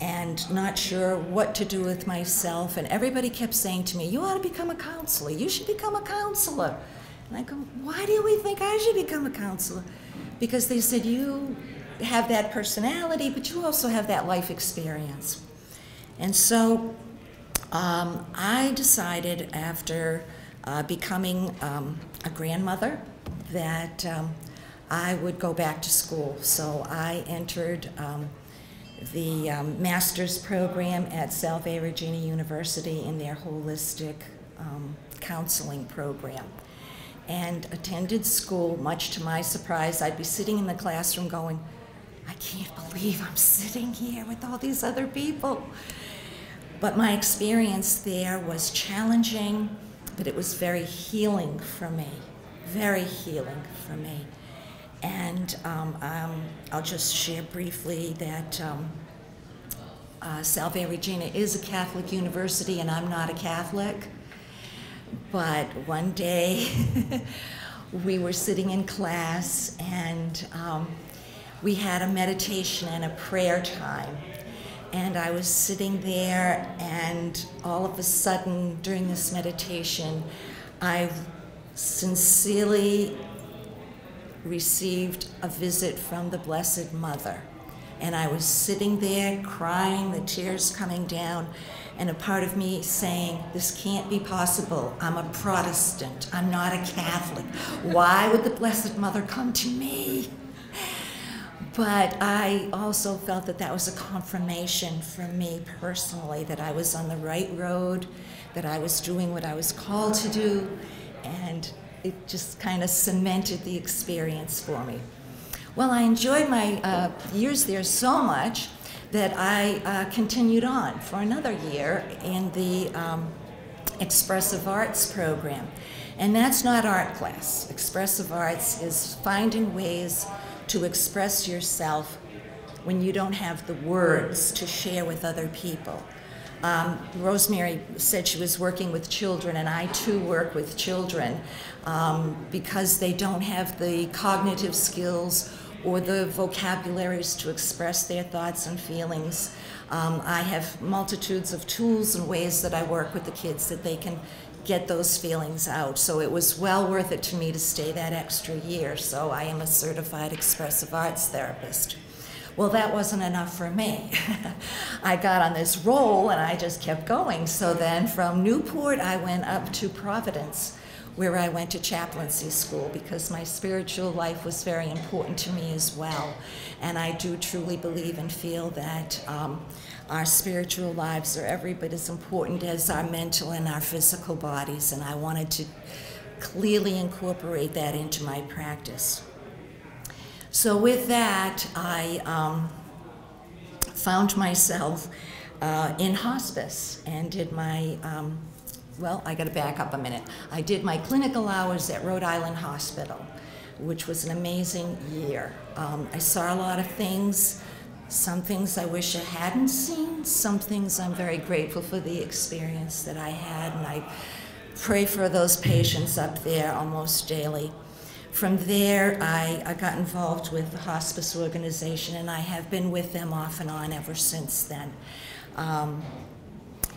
And not sure what to do with myself. And everybody kept saying to me, You ought to become a counselor. You should become a counselor. And I go, Why do we think I should become a counselor? Because they said, You have that personality, but you also have that life experience. And so um, I decided after uh, becoming um, a grandmother that um, I would go back to school. So I entered um, the um, master's program at Salve Regina University in their holistic um, counseling program. and attended school, much to my surprise. I'd be sitting in the classroom going, I can't believe I'm sitting here with all these other people. But my experience there was challenging, but it was very healing for me, very healing for me. And um, um, I'll just share briefly that um, uh, Salve Regina is a Catholic university, and I'm not a Catholic. But one day we were sitting in class, and um, we had a meditation and a prayer time. And I was sitting there, and all of a sudden, during this meditation, I sincerely received a visit from the Blessed Mother. And I was sitting there crying, the tears coming down, and a part of me saying, This can't be possible. I'm a Protestant. I'm not a Catholic. Why would the Blessed Mother come to me? But I also felt that that was a confirmation for me personally that I was on the right road, that I was doing what I was called to do, and it just kind of cemented the experience for me. Well, I enjoyed my uh, years there so much that I uh, continued on for another year in the um, expressive arts program. And that's not art class. Expressive arts is finding ways to express yourself when you don't have the words to share with other people. Um, Rosemary said she was working with children, and I too work with children um, because they don't have the cognitive skills or the vocabularies to express their thoughts and feelings. Um, I have multitudes of tools and ways that I work with the kids that they can get those feelings out. So it was well worth it to me to stay that extra year. So I am a certified expressive arts therapist. Well, that wasn't enough for me. I got on this roll and I just kept going. So then from Newport, I went up to Providence where I went to chaplaincy school because my spiritual life was very important to me as well. And I do truly believe and feel that um, our spiritual lives are every bit as important as our mental and our physical bodies. And I wanted to clearly incorporate that into my practice. So, with that, I um, found myself uh, in hospice and did my um, well, I got to back up a minute. I did my clinical hours at Rhode Island Hospital, which was an amazing year. Um, I saw a lot of things. Some things I wish I hadn't seen. Some things I'm very grateful for the experience that I had, and I pray for those patients up there almost daily. From there, I, I got involved with the hospice organization, and I have been with them off and on ever since then. Um,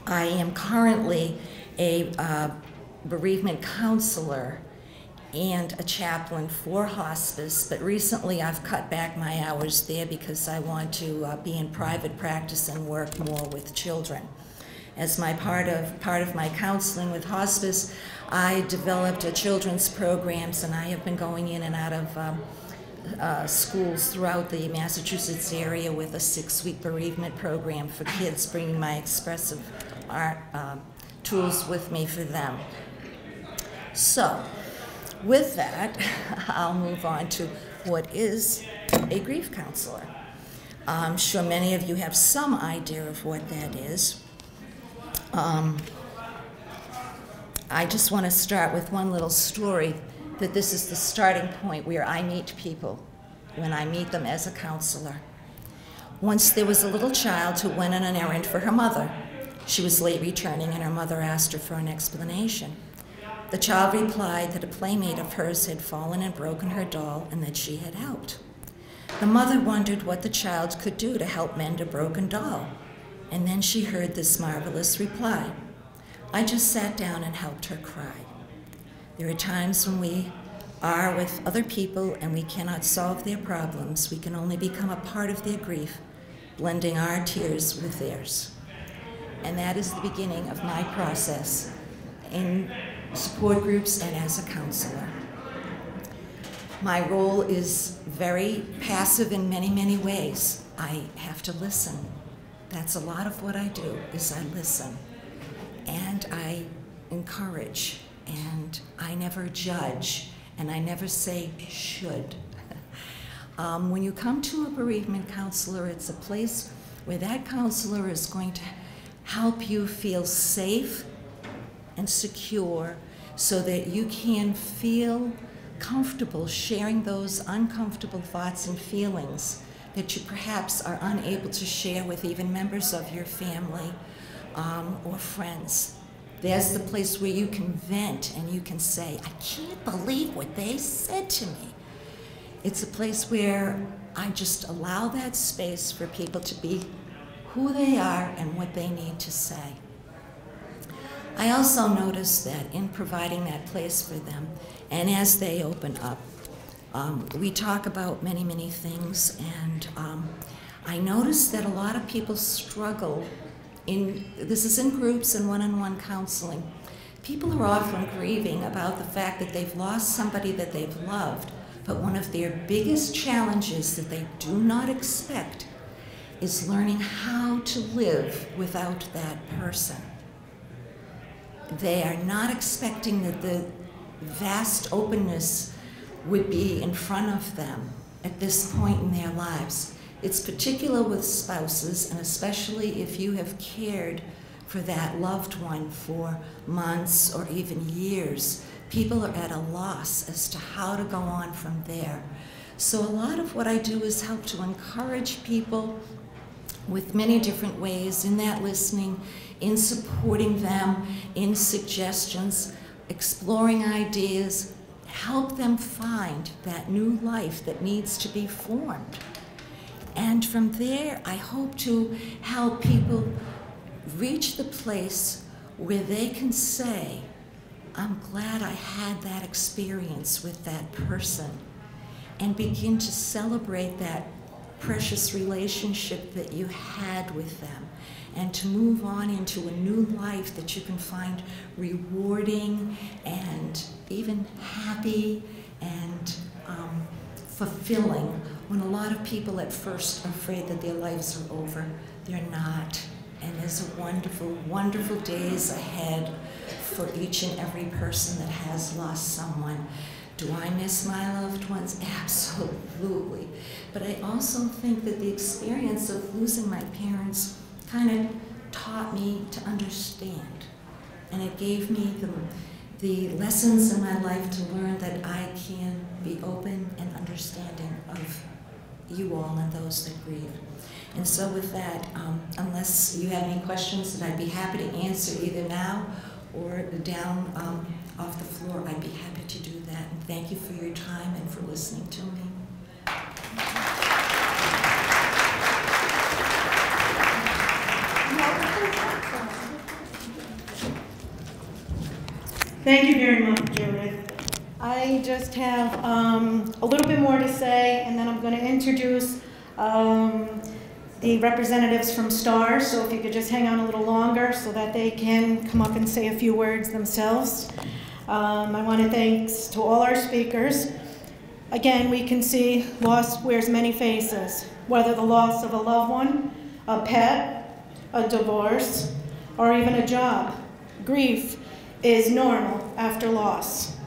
I am currently a uh, bereavement counselor and a chaplain for hospice, but recently I've cut back my hours there because I want to uh, be in private practice and work more with children. As my part of part of my counseling with hospice, I developed a children's programs, and I have been going in and out of um, uh, schools throughout the Massachusetts area with a six-week bereavement program for kids, bringing my expressive art. Um, tools with me for them. So, with that, I'll move on to what is a grief counselor. I'm sure many of you have some idea of what that is. Um, I just want to start with one little story that this is the starting point where I meet people when I meet them as a counselor. Once there was a little child who went on an errand for her mother. She was late returning, and her mother asked her for an explanation. The child replied that a playmate of hers had fallen and broken her doll and that she had helped. The mother wondered what the child could do to help mend a broken doll, and then she heard this marvelous reply I just sat down and helped her cry. There are times when we are with other people and we cannot solve their problems. We can only become a part of their grief, blending our tears with theirs and that is the beginning of my process in support groups and as a counselor. My role is very passive in many, many ways. I have to listen. That's a lot of what I do is I listen and I encourage and I never judge, and I never say should. um, when you come to a bereavement counselor, it's a place where that counselor is going to help you feel safe and secure so that you can feel comfortable sharing those uncomfortable thoughts and feelings that you perhaps are unable to share with even members of your family um, or friends. There's the place where you can vent and you can say, I can't believe what they said to me. It's a place where I just allow that space for people to be who they are and what they need to say. I also notice that in providing that place for them, and as they open up, um, we talk about many, many things, and um, I notice that a lot of people struggle in this is in groups and one-on-one counseling. People are often grieving about the fact that they've lost somebody that they've loved, but one of their biggest challenges that they do not expect is learning how to live without that person. They are not expecting that the vast openness would be in front of them at this point in their lives. It's particular with spouses, and especially if you have cared for that loved one for months or even years. People are at a loss as to how to go on from there. So, a lot of what I do is help to encourage people with many different ways in that listening, in supporting them, in suggestions, exploring ideas, help them find that new life that needs to be formed. And from there, I hope to help people reach the place where they can say, I'm glad I had that experience with that person, and begin to celebrate that precious relationship that you had with them, and to move on into a new life that you can find rewarding and even happy and um, fulfilling when a lot of people at first are afraid that their lives are over. They're not. And there's a wonderful, wonderful days ahead for each and every person that has lost someone. Do I miss my loved ones? Absolutely. But I also think that the experience of losing my parents kind of taught me to understand. And it gave me the, the lessons in my life to learn that I can be open and understanding of you all and those that grieve. And so with that, um, unless you have any questions that I'd be happy to answer either now or down um, off the floor, I'd be happy to do that. And thank you for your time and for listening to me. Thank you very much, Judith. I just have um, a little bit more to say, and then I'm going to introduce um, the representatives from STAR. So if you could just hang on a little longer so that they can come up and say a few words themselves. Um, I want to thanks to all our speakers. Again, we can see loss wears many faces, whether the loss of a loved one, a pet, a divorce, or even a job. Grief is normal after loss.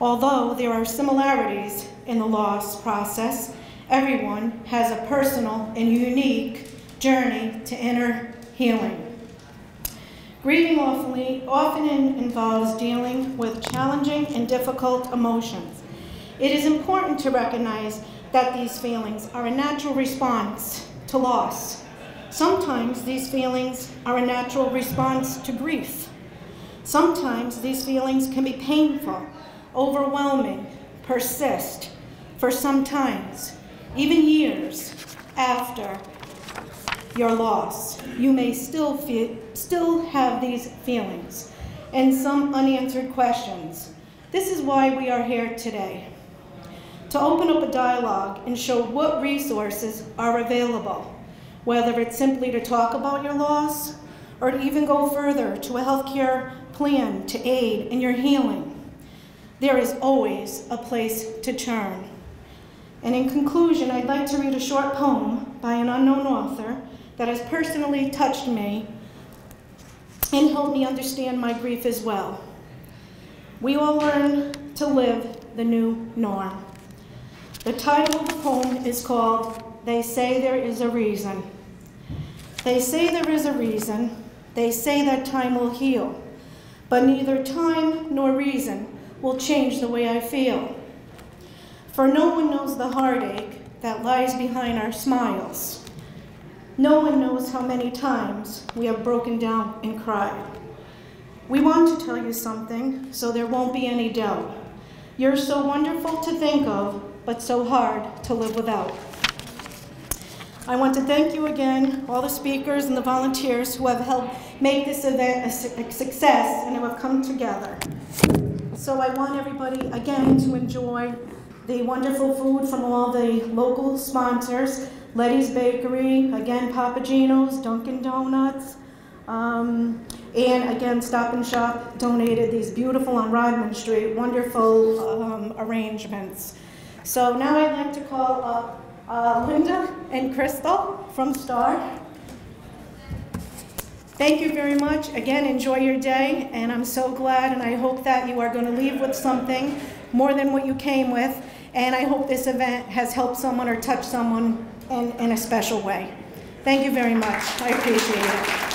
Although there are similarities in the loss process, everyone has a personal and unique journey to inner healing. Grieving often, often involves dealing with challenging and difficult emotions. It is important to recognize that these feelings are a natural response to loss. Sometimes these feelings are a natural response to grief. Sometimes these feelings can be painful, overwhelming, persist for some times, even years after your loss. You may still, feel, still have these feelings and some unanswered questions. This is why we are here today, to open up a dialogue and show what resources are available, whether it's simply to talk about your loss or to even go further to a healthcare plan to aid in your healing. There is always a place to turn. And in conclusion, I'd like to read a short poem by an unknown author that has personally touched me and helped me understand my grief as well. we will learn to live the new norm. The title of the poem is called They Say There Is a Reason. They say there is a reason. They say that time will heal. But neither time nor reason will change the way I feel. For no one knows the heartache that lies behind our smiles. No one knows how many times we have broken down and cried. We want to tell you something so there won't be any doubt. You're so wonderful to think of, but so hard to live without. I want to thank you again, all the speakers and the volunteers who have helped make this event a success and it will come together. So I want everybody again to enjoy the wonderful food from all the local sponsors, Letty's Bakery, again Papa Gino's, Dunkin' Donuts, um, and again Stop and Shop donated these beautiful on Rodman Street, wonderful um, arrangements. So now I'd like to call up uh, Linda and Crystal from STAR. Thank you very much. Again, enjoy your day, and I'm so glad, and I hope that you are going to leave with something more than what you came with, and I hope this event has helped someone or touched someone in, in a special way. Thank you very much. I appreciate it.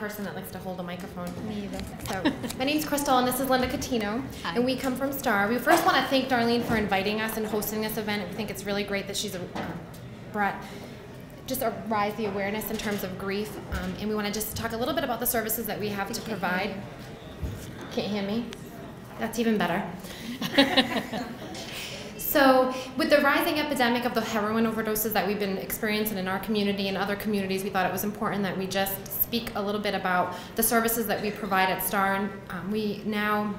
Person that likes to hold a microphone. Me either. So, my name's Crystal, and this is Linda Coutinho, Hi. and we come from STAR. We first want to thank Darlene for inviting us and hosting this event. We think it's really great that she's a, brought just a rise the awareness in terms of grief, um, and we want to just talk a little bit about the services that we have to provide. Can't hear me? That's even better. So, with the rising epidemic of the heroin overdoses that we've been experiencing in our community and other communities, we thought it was important that we just speak a little bit about the services that we provide at STAR. And um, we now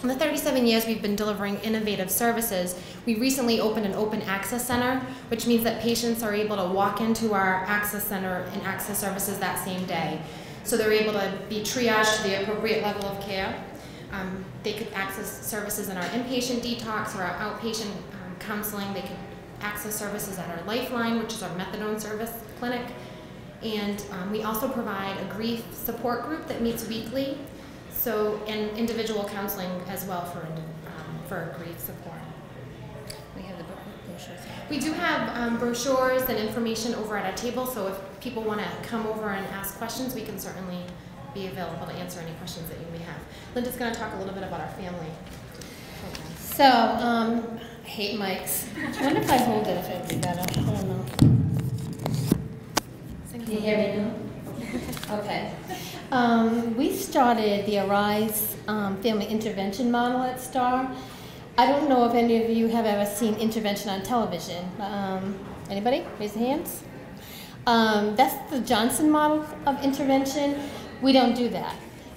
in the 37 years we've been delivering innovative services, we recently opened an open access center, which means that patients are able to walk into our access center and access services that same day. So they're able to be triaged to the appropriate level of care. Um, they could access services in our inpatient detox or our outpatient um, counseling. They could access services at our Lifeline, which is our methadone service clinic. And um, we also provide a grief support group that meets weekly. So, and individual counseling as well for, um, for grief support. We have the brochures. We do have um, brochures and information over at our table, so if people want to come over and ask questions, we can certainly be available to answer any questions that you may have. Linda's going to talk a little bit about our family. So, um, I hate mics. I wonder if I hold it if it'd be better. I don't know. Can you hear me now? Okay. Um, we started the Arise um, Family Intervention Model at STAR. I don't know if any of you have ever seen intervention on television. Um, anybody? Raise your hands. Um, that's the Johnson model of intervention. We don't do that.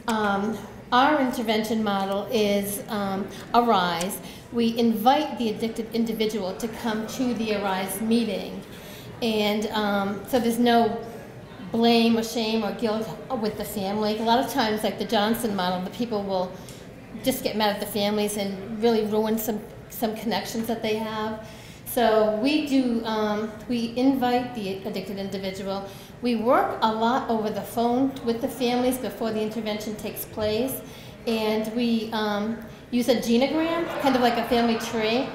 Um, our intervention model is um, Arise. We invite the addicted individual to come to the Arise meeting. And um, so there's no blame or shame or guilt with the family. A lot of times, like the Johnson model, the people will just get mad at the families and really ruin some, some connections that they have. So we do, um, we invite the addicted individual. We work a lot over the phone with the families before the intervention takes place. And we um, use a genogram, kind of like a family tree.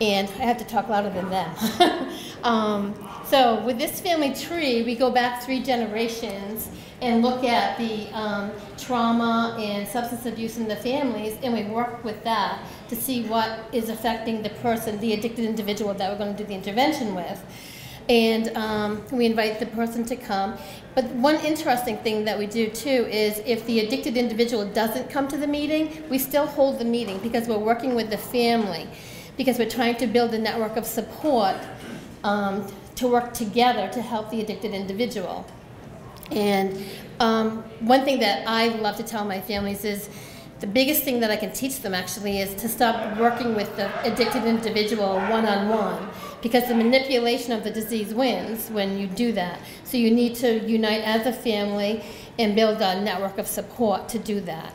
And I have to talk louder than them. um, so with this family tree, we go back three generations and look at the um, trauma and substance abuse in the families, and we work with that to see what is affecting the person, the addicted individual that we're going to do the intervention with and um, we invite the person to come. But one interesting thing that we do too is if the addicted individual doesn't come to the meeting, we still hold the meeting because we're working with the family, because we're trying to build a network of support um, to work together to help the addicted individual. And um, one thing that I love to tell my families is the biggest thing that I can teach them actually is to stop working with the addicted individual one on one because the manipulation of the disease wins when you do that. So you need to unite as a family and build a network of support to do that.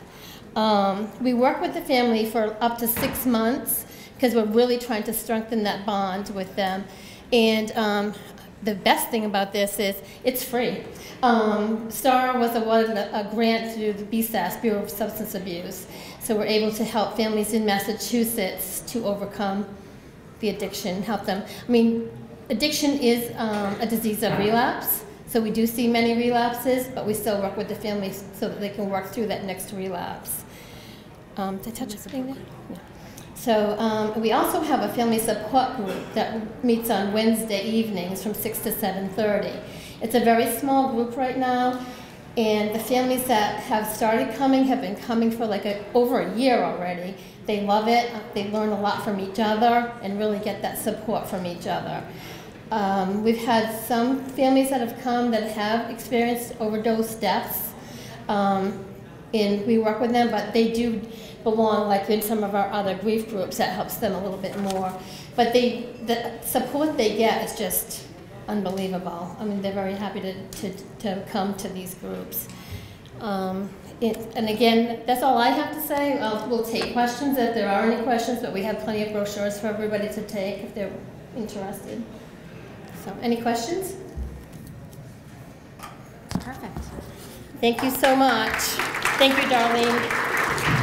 Um, we work with the family for up to six months because we're really trying to strengthen that bond with them. And um, the best thing about this is it's free. Um, STAR was awarded a, grant through the BSAS, Bureau of Substance Abuse. So we're able to help families in Massachusetts to overcome the addiction, help them. I mean, addiction is um, a disease of relapse. So we do see many relapses, but we still work with the families so that they can work through that next relapse. Um, did I touch something there? No. So um, we also have a family support group that meets on Wednesday evenings from 6 to 7.30. It's a very small group right now, and the families that have started coming have been coming for like a, over a year already. They love it. They learn a lot from each other and really get that support from each other. Um, we've had some families that have come that have experienced overdose deaths, um, and we work with them, but they do belong like in some of our other grief groups that helps them a little bit more. But they, the support they get is just unbelievable. I mean, they're very happy to, to, to come to these groups. Um, it, and again, that's all I have to say. I'll, we'll take questions if there are any questions, but we have plenty of brochures for everybody to take if they're interested. So, any questions? Perfect. Thank you so much. Thank you, Darlene.